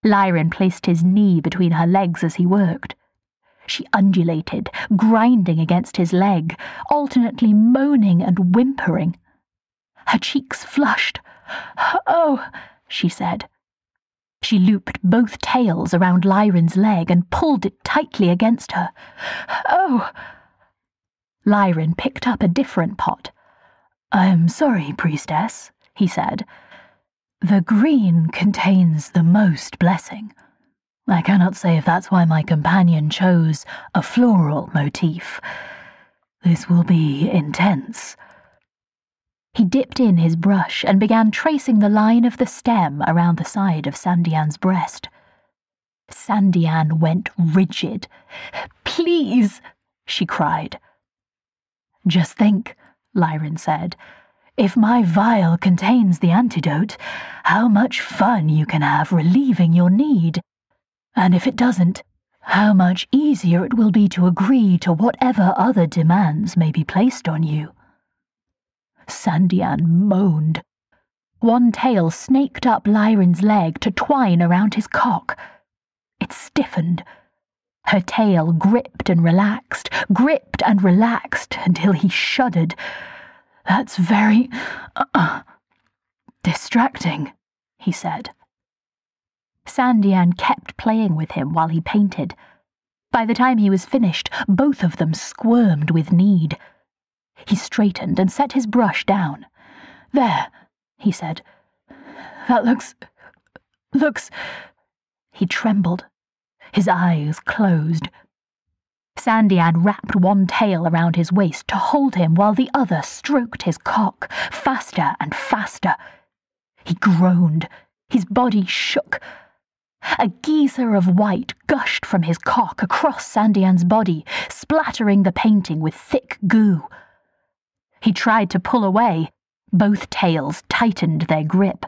Lyrin placed his knee between her legs as he worked. She undulated, grinding against his leg, alternately moaning and whimpering. Her cheeks flushed. Oh, she said. She looped both tails around Lyrin's leg and pulled it tightly against her. Oh! Lyrin picked up a different pot. I'm sorry, priestess, he said. The green contains the most blessing. I cannot say if that's why my companion chose a floral motif. This will be intense. He dipped in his brush and began tracing the line of the stem around the side of Sandian's breast. Sandian went rigid. Please, she cried. Just think, Lyran said. If my vial contains the antidote, how much fun you can have relieving your need. And if it doesn't, how much easier it will be to agree to whatever other demands may be placed on you. Sandian moaned. One tail snaked up Lyrin's leg to twine around his cock. It stiffened. Her tail gripped and relaxed, gripped and relaxed until he shuddered. That's very. Uh, distracting, he said. Sandian kept playing with him while he painted. By the time he was finished, both of them squirmed with need. He straightened and set his brush down. There, he said. That looks. looks. He trembled. His eyes closed. Sandian wrapped one tail around his waist to hold him while the other stroked his cock, faster and faster. He groaned. His body shook. A geyser of white gushed from his cock across Sandian's body, splattering the painting with thick goo. He tried to pull away. Both tails tightened their grip.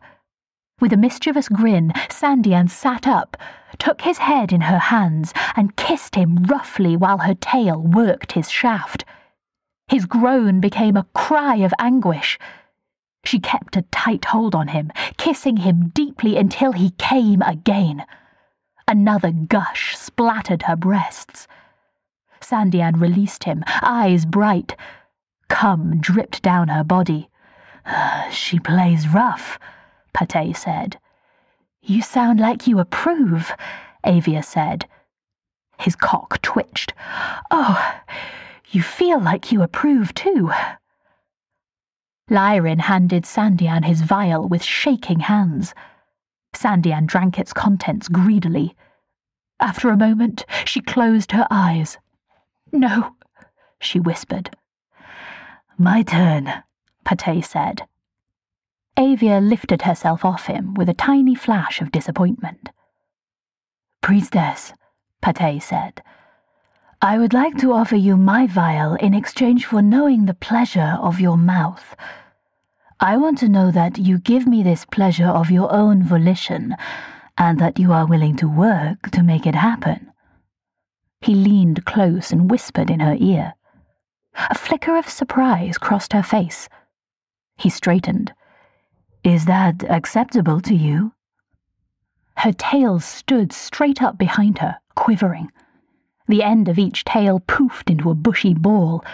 With a mischievous grin, Sandian sat up, took his head in her hands, and kissed him roughly while her tail worked his shaft. His groan became a cry of anguish. She kept a tight hold on him, kissing him deeply until he came again. Another gush splattered her breasts. Sandian released him, eyes bright. Cum dripped down her body. She plays rough, Pate said. You sound like you approve, Avia said. His cock twitched. Oh, you feel like you approve too. Lyrin handed Sandian his vial with shaking hands. Sandian drank its contents greedily. After a moment, she closed her eyes. No, she whispered. My turn, Pate said. Avia lifted herself off him with a tiny flash of disappointment. Priestess, Pate said, I would like to offer you my vial in exchange for knowing the pleasure of your mouth. I want to know that you give me this pleasure of your own volition, and that you are willing to work to make it happen. He leaned close and whispered in her ear. A flicker of surprise crossed her face. He straightened. Is that acceptable to you? Her tail stood straight up behind her, quivering. The end of each tail poofed into a bushy ball.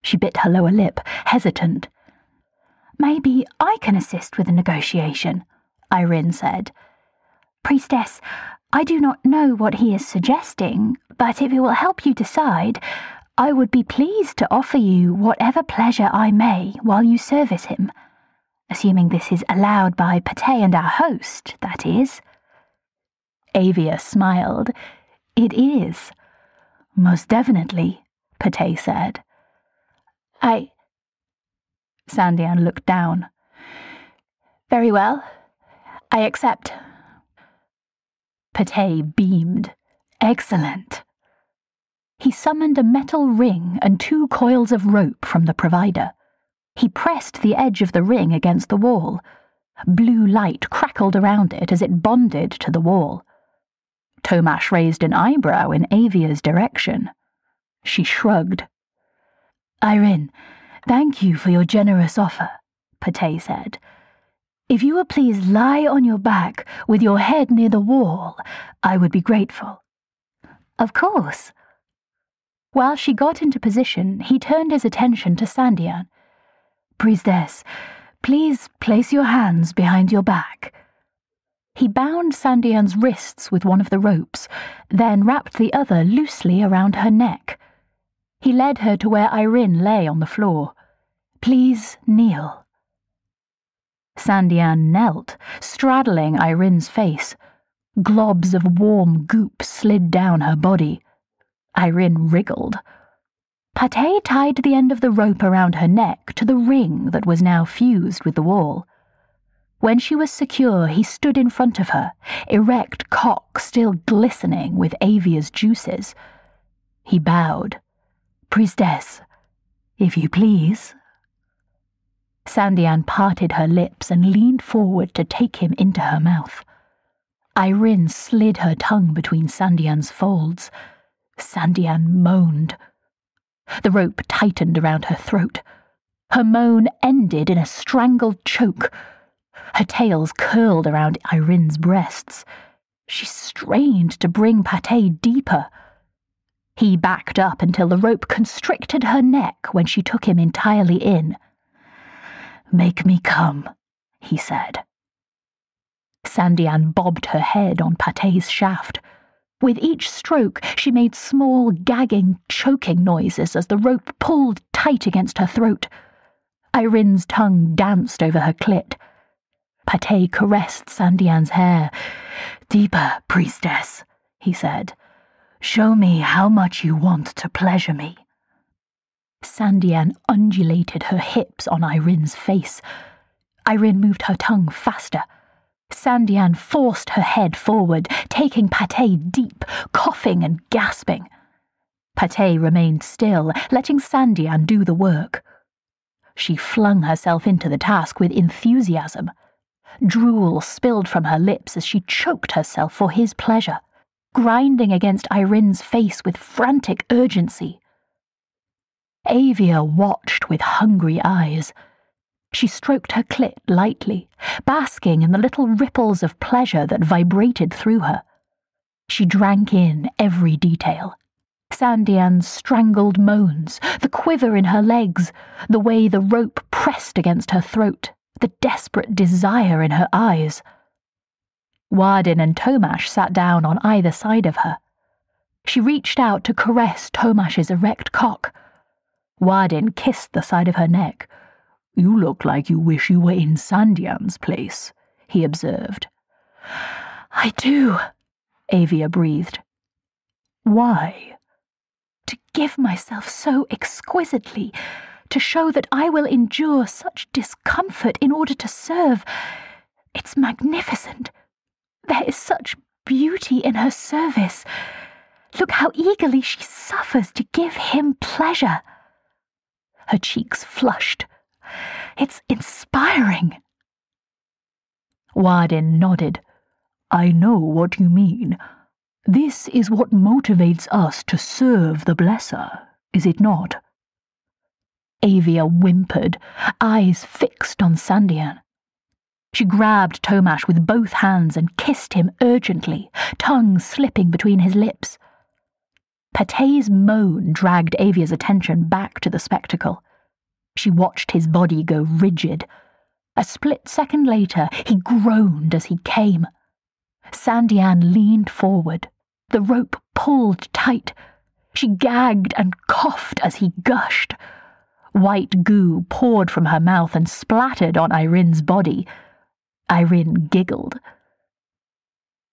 She bit her lower lip, hesitant. Maybe I can assist with the negotiation, Irene said. Priestess, I do not know what he is suggesting, but if it will help you decide, I would be pleased to offer you whatever pleasure I may while you service him. Assuming this is allowed by Pate and our host, that is. Avia smiled. It is. Most definitely, Pate said. I. Sandian looked down. Very well. I accept. Pate beamed. Excellent. He summoned a metal ring and two coils of rope from the provider. He pressed the edge of the ring against the wall. Blue light crackled around it as it bonded to the wall. Tomash raised an eyebrow in Avia's direction. She shrugged. Irene, thank you for your generous offer, Pate said. If you would please lie on your back with your head near the wall, I would be grateful. Of course, while she got into position, he turned his attention to Sandian. Priestess, please place your hands behind your back. He bound Sandian's wrists with one of the ropes, then wrapped the other loosely around her neck. He led her to where Irene lay on the floor. Please kneel. Sandian knelt, straddling Irene's face. Globs of warm goop slid down her body. Irene wriggled. Pate tied the end of the rope around her neck to the ring that was now fused with the wall. When she was secure, he stood in front of her, erect cock still glistening with Avia's juices. He bowed. Priestess, if you please. Sandian parted her lips and leaned forward to take him into her mouth. Irene slid her tongue between Sandian's folds. Sandian moaned. The rope tightened around her throat. Her moan ended in a strangled choke. Her tails curled around Irene's breasts. She strained to bring Pate deeper. He backed up until the rope constricted her neck when she took him entirely in. Make me come, he said. Sandian bobbed her head on Pate's shaft. With each stroke, she made small, gagging, choking noises as the rope pulled tight against her throat. Irene's tongue danced over her clit. Pate caressed Sandian's hair. Deeper, priestess, he said. Show me how much you want to pleasure me. Sandian undulated her hips on Irene's face. Irene moved her tongue faster. Sandian forced her head forward, taking Pate deep, coughing and gasping. Pate remained still, letting Sandian do the work. She flung herself into the task with enthusiasm. Drool spilled from her lips as she choked herself for his pleasure, grinding against Irene's face with frantic urgency. Avia watched with hungry eyes. She stroked her clit lightly, basking in the little ripples of pleasure that vibrated through her. She drank in every detail. Sandian's strangled moans, the quiver in her legs, the way the rope pressed against her throat, the desperate desire in her eyes. Warden and Tomash sat down on either side of her. She reached out to caress Tomash's erect cock. Warden kissed the side of her neck. You look like you wish you were in Sandian's place, he observed. I do, Avia breathed. Why? To give myself so exquisitely, to show that I will endure such discomfort in order to serve. It's magnificent. There is such beauty in her service. Look how eagerly she suffers to give him pleasure. Her cheeks flushed. It's inspiring. Warden nodded. I know what you mean. This is what motivates us to serve the Blesser, is it not? Avia whimpered, eyes fixed on Sandian. She grabbed Tomash with both hands and kissed him urgently, tongue slipping between his lips. Pate's moan dragged Avia's attention back to the spectacle. She watched his body go rigid. A split second later, he groaned as he came. Sandian leaned forward. The rope pulled tight. She gagged and coughed as he gushed. White goo poured from her mouth and splattered on Irene's body. Irene giggled.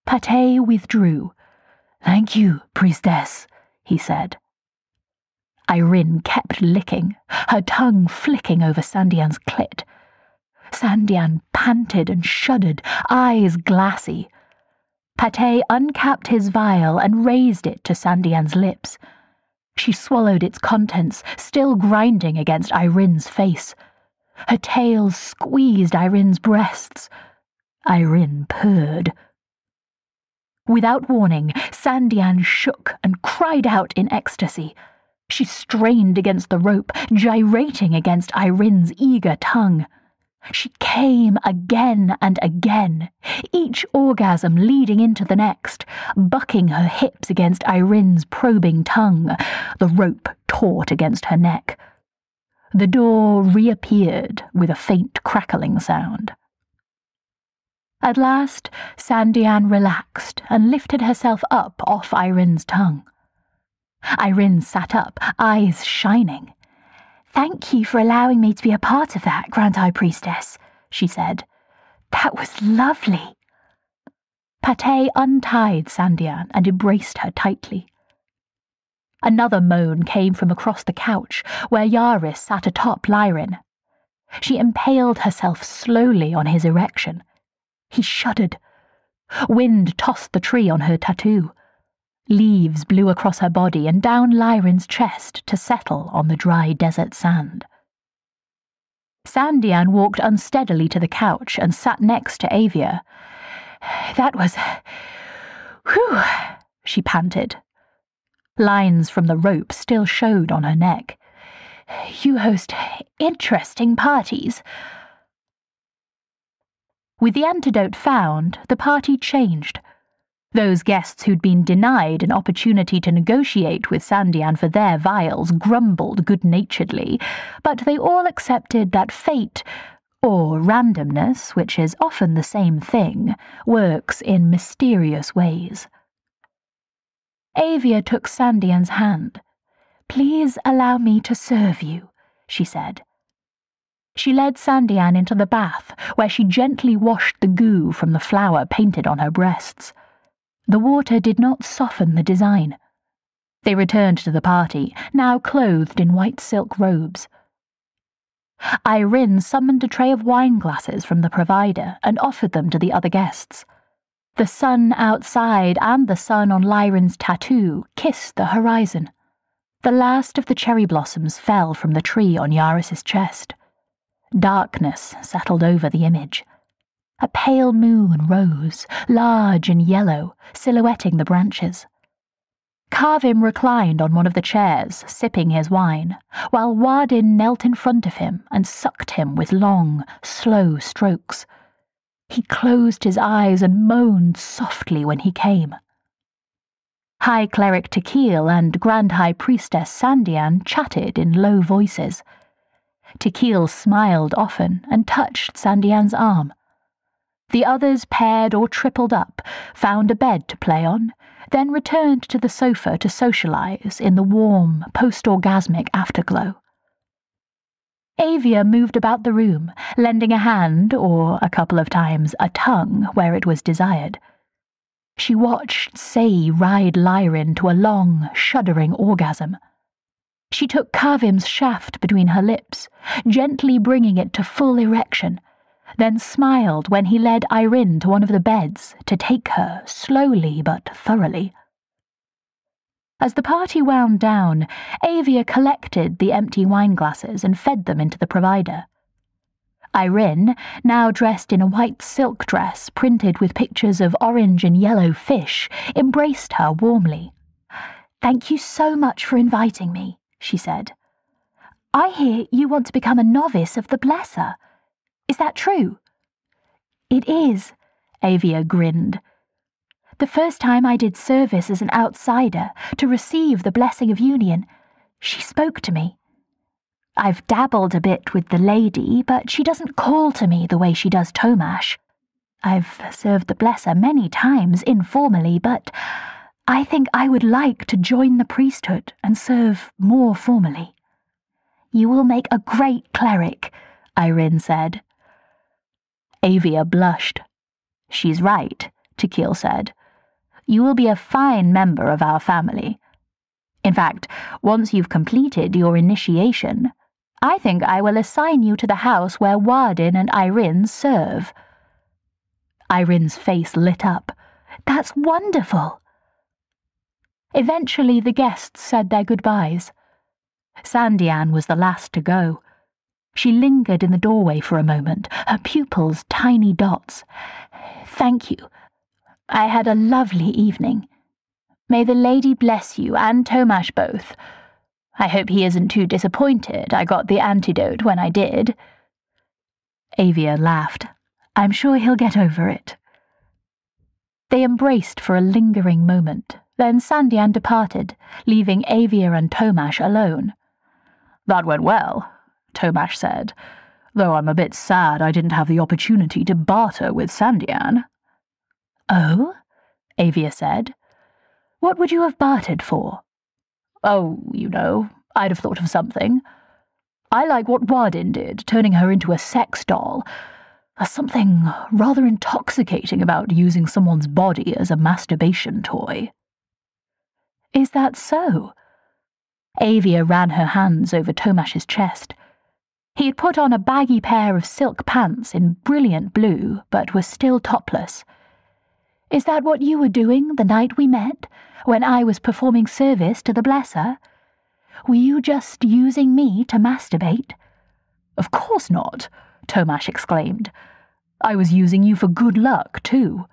Pate withdrew. Thank you, priestess he said. Irene kept licking, her tongue flicking over Sandian's clit. Sandian panted and shuddered, eyes glassy. Pate uncapped his vial and raised it to Sandian's lips. She swallowed its contents, still grinding against Irene's face. Her tail squeezed Irene's breasts. Irene purred. Without warning, Sandian shook and cried out in ecstasy. She strained against the rope, gyrating against Irene's eager tongue. She came again and again, each orgasm leading into the next, bucking her hips against Irene's probing tongue, the rope taut against her neck. The door reappeared with a faint crackling sound. At last, Sandian relaxed and lifted herself up off Irene's tongue. Irene sat up, eyes shining. Thank you for allowing me to be a part of that, Grand High Priestess, she said. That was lovely. Pate untied Sandian and embraced her tightly. Another moan came from across the couch, where Yaris sat atop Lyrin. She impaled herself slowly on his erection, he shuddered. Wind tossed the tree on her tattoo. Leaves blew across her body and down Lyrin's chest to settle on the dry desert sand. Sandian walked unsteadily to the couch and sat next to Avia. That was. Whew, she panted. Lines from the rope still showed on her neck. You host interesting parties. With the antidote found, the party changed. Those guests who'd been denied an opportunity to negotiate with Sandian for their vials grumbled good naturedly, but they all accepted that fate, or randomness, which is often the same thing, works in mysterious ways. Avia took Sandian's hand. Please allow me to serve you, she said. She led Sandian into the bath, where she gently washed the goo from the flower painted on her breasts. The water did not soften the design. They returned to the party, now clothed in white silk robes. Irene summoned a tray of wine glasses from the provider and offered them to the other guests. The sun outside and the sun on Lyrin's tattoo kissed the horizon. The last of the cherry blossoms fell from the tree on Yaris's chest. Darkness settled over the image. A pale moon rose, large and yellow, silhouetting the branches. Kavim reclined on one of the chairs, sipping his wine, while Warden knelt in front of him and sucked him with long, slow strokes. He closed his eyes and moaned softly when he came. High Cleric Tikil and Grand High Priestess Sandian chatted in low voices. Tikil smiled often and touched Sandian's arm. The others paired or tripled up, found a bed to play on, then returned to the sofa to socialize in the warm, post-orgasmic afterglow. Avia moved about the room, lending a hand, or a couple of times a tongue, where it was desired. She watched Sei ride Lyrin to a long, shuddering orgasm. She took Kavim's shaft between her lips, gently bringing it to full erection, then smiled when he led Irene to one of the beds to take her, slowly but thoroughly. As the party wound down, Avia collected the empty wine glasses and fed them into the provider. Irene, now dressed in a white silk dress printed with pictures of orange and yellow fish, embraced her warmly. Thank you so much for inviting me, she said. I hear you want to become a novice of the Blesser. Is that true? It is, Avia grinned. The first time I did service as an outsider to receive the blessing of union, she spoke to me. I've dabbled a bit with the lady, but she doesn't call to me the way she does Tomash. I've served the blesser many times informally, but I think I would like to join the priesthood and serve more formally. You will make a great cleric, Irene said. Avia blushed. She's right, Tikil said you will be a fine member of our family. In fact, once you've completed your initiation, I think I will assign you to the house where Warden and Irene serve. Irene's face lit up. That's wonderful. Eventually, the guests said their goodbyes. Sandian was the last to go. She lingered in the doorway for a moment, her pupils tiny dots. Thank you. I had a lovely evening. May the lady bless you and Tomash both. I hope he isn't too disappointed I got the antidote when I did. Avia laughed. I'm sure he'll get over it. They embraced for a lingering moment, then Sandian departed, leaving Avia and Tomash alone. That went well, Tomash said, though I'm a bit sad I didn't have the opportunity to barter with Sandian. Oh? Avia said. What would you have bartered for? Oh, you know, I'd have thought of something. I like what Warden did, turning her into a sex doll. There's something rather intoxicating about using someone's body as a masturbation toy. Is that so? Avia ran her hands over Tomash's chest. He had put on a baggy pair of silk pants in brilliant blue, but was still topless. Is that what you were doing the night we met, when I was performing service to the Blesser? Were you just using me to masturbate? Of course not, Tomash exclaimed. I was using you for good luck, too.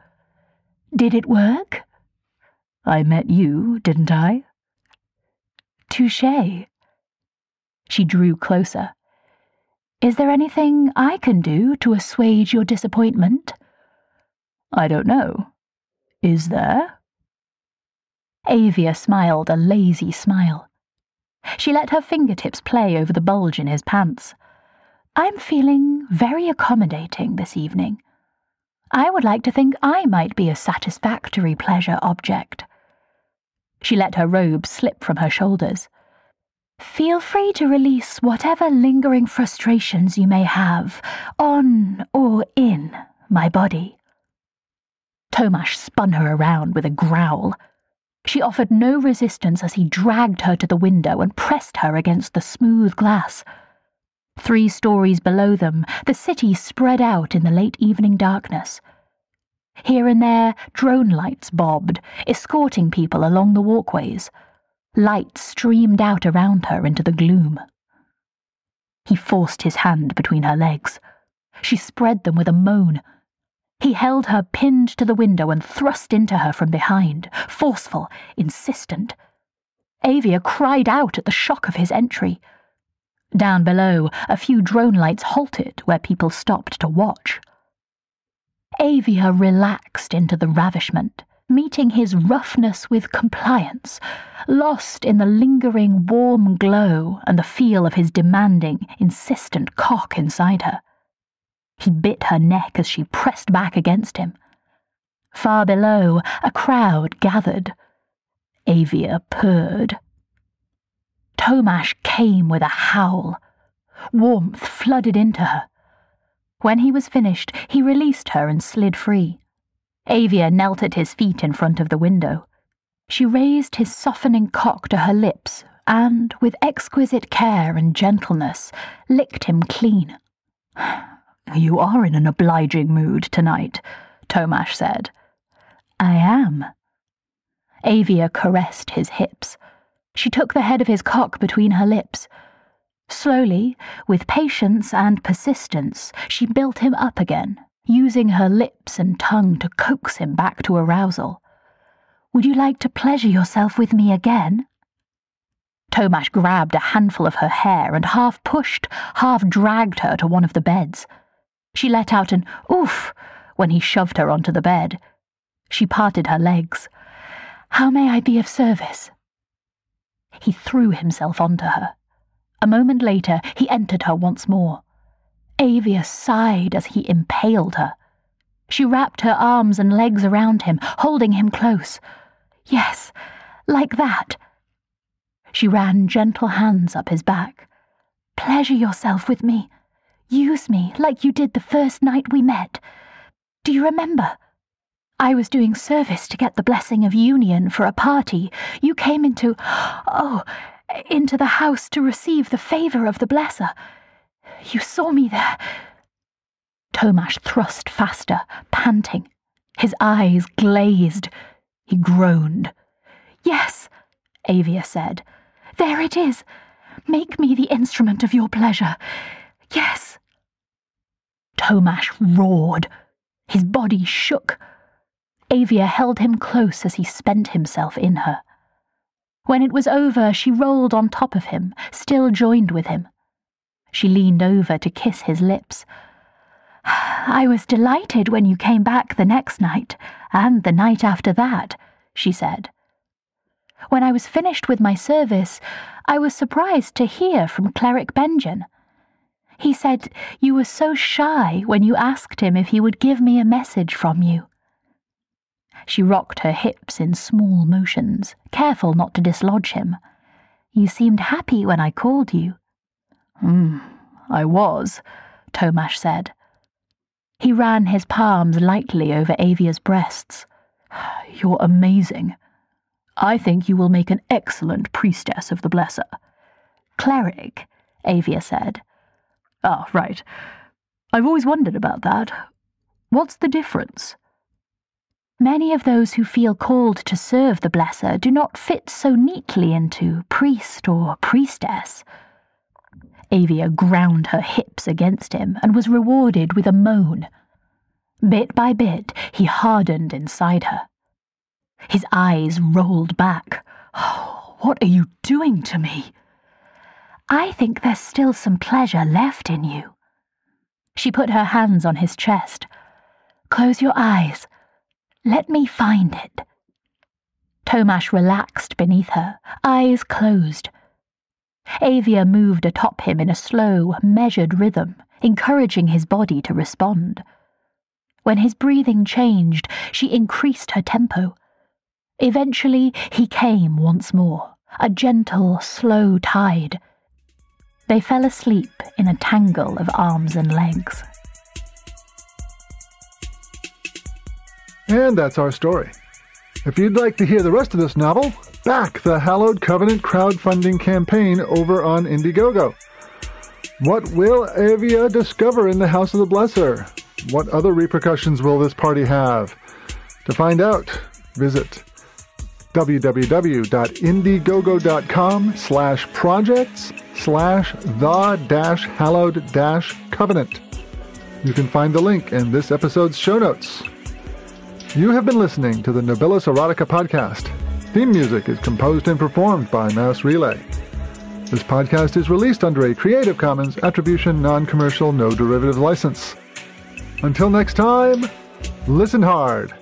Did it work? I met you, didn't I? Touche. She drew closer. Is there anything I can do to assuage your disappointment? I don't know. Is there? Avia smiled a lazy smile. She let her fingertips play over the bulge in his pants. I'm feeling very accommodating this evening. I would like to think I might be a satisfactory pleasure object. She let her robe slip from her shoulders. Feel free to release whatever lingering frustrations you may have on or in my body. Tomash spun her around with a growl. She offered no resistance as he dragged her to the window and pressed her against the smooth glass. Three stories below them, the city spread out in the late evening darkness. Here and there, drone lights bobbed, escorting people along the walkways. Light streamed out around her into the gloom. He forced his hand between her legs. She spread them with a moan. He held her pinned to the window and thrust into her from behind, forceful, insistent. Avia cried out at the shock of his entry. Down below, a few drone lights halted where people stopped to watch. Avia relaxed into the ravishment, meeting his roughness with compliance, lost in the lingering warm glow and the feel of his demanding, insistent cock inside her. He bit her neck as she pressed back against him. Far below, a crowd gathered. Avia purred. Tomash came with a howl. Warmth flooded into her. When he was finished, he released her and slid free. Avia knelt at his feet in front of the window. She raised his softening cock to her lips and, with exquisite care and gentleness, licked him clean. You are in an obliging mood tonight, Tomash said. I am. Avia caressed his hips. She took the head of his cock between her lips. Slowly, with patience and persistence, she built him up again, using her lips and tongue to coax him back to arousal. Would you like to pleasure yourself with me again? Tomash grabbed a handful of her hair and half pushed, half dragged her to one of the beds. She let out an oof when he shoved her onto the bed. She parted her legs. How may I be of service? He threw himself onto her. A moment later, he entered her once more. Avia sighed as he impaled her. She wrapped her arms and legs around him, holding him close. Yes, like that. She ran gentle hands up his back. Pleasure yourself with me. Use me like you did the first night we met. Do you remember? I was doing service to get the blessing of union for a party. You came into, oh, into the house to receive the favour of the blesser. You saw me there. Tomash thrust faster, panting. His eyes glazed. He groaned. Yes, Avia said. There it is. Make me the instrument of your pleasure. Yes. Tomash roared. His body shook. Avia held him close as he spent himself in her. When it was over, she rolled on top of him, still joined with him. She leaned over to kiss his lips. I was delighted when you came back the next night, and the night after that, she said. When I was finished with my service, I was surprised to hear from Cleric Benjen. He said you were so shy when you asked him if he would give me a message from you. She rocked her hips in small motions, careful not to dislodge him. You seemed happy when I called you. Hmm, I was, Tomash said. He ran his palms lightly over Avia's breasts. You're amazing. I think you will make an excellent priestess of the Blesser. Cleric, Avia said. Ah, right. I've always wondered about that. What's the difference? Many of those who feel called to serve the Blesser do not fit so neatly into priest or priestess. Avia ground her hips against him and was rewarded with a moan. Bit by bit, he hardened inside her. His eyes rolled back. Oh, what are you doing to me? I think there's still some pleasure left in you. She put her hands on his chest. Close your eyes. Let me find it. Tomash relaxed beneath her, eyes closed. Avia moved atop him in a slow, measured rhythm, encouraging his body to respond. When his breathing changed, she increased her tempo. Eventually, he came once more, a gentle, slow tide. They fell asleep in a tangle of arms and legs. And that's our story. If you'd like to hear the rest of this novel, back the Hallowed Covenant crowdfunding campaign over on Indiegogo. What will Avia discover in the House of the Blesser? What other repercussions will this party have? To find out, visit www.indiegogo.com slash projects slash the dash hallowed dash covenant. You can find the link in this episode's show notes. You have been listening to the Nobilis Erotica podcast. Theme music is composed and performed by Mouse Relay. This podcast is released under a Creative Commons Attribution Non-Commercial No Derivative license. Until next time, listen hard.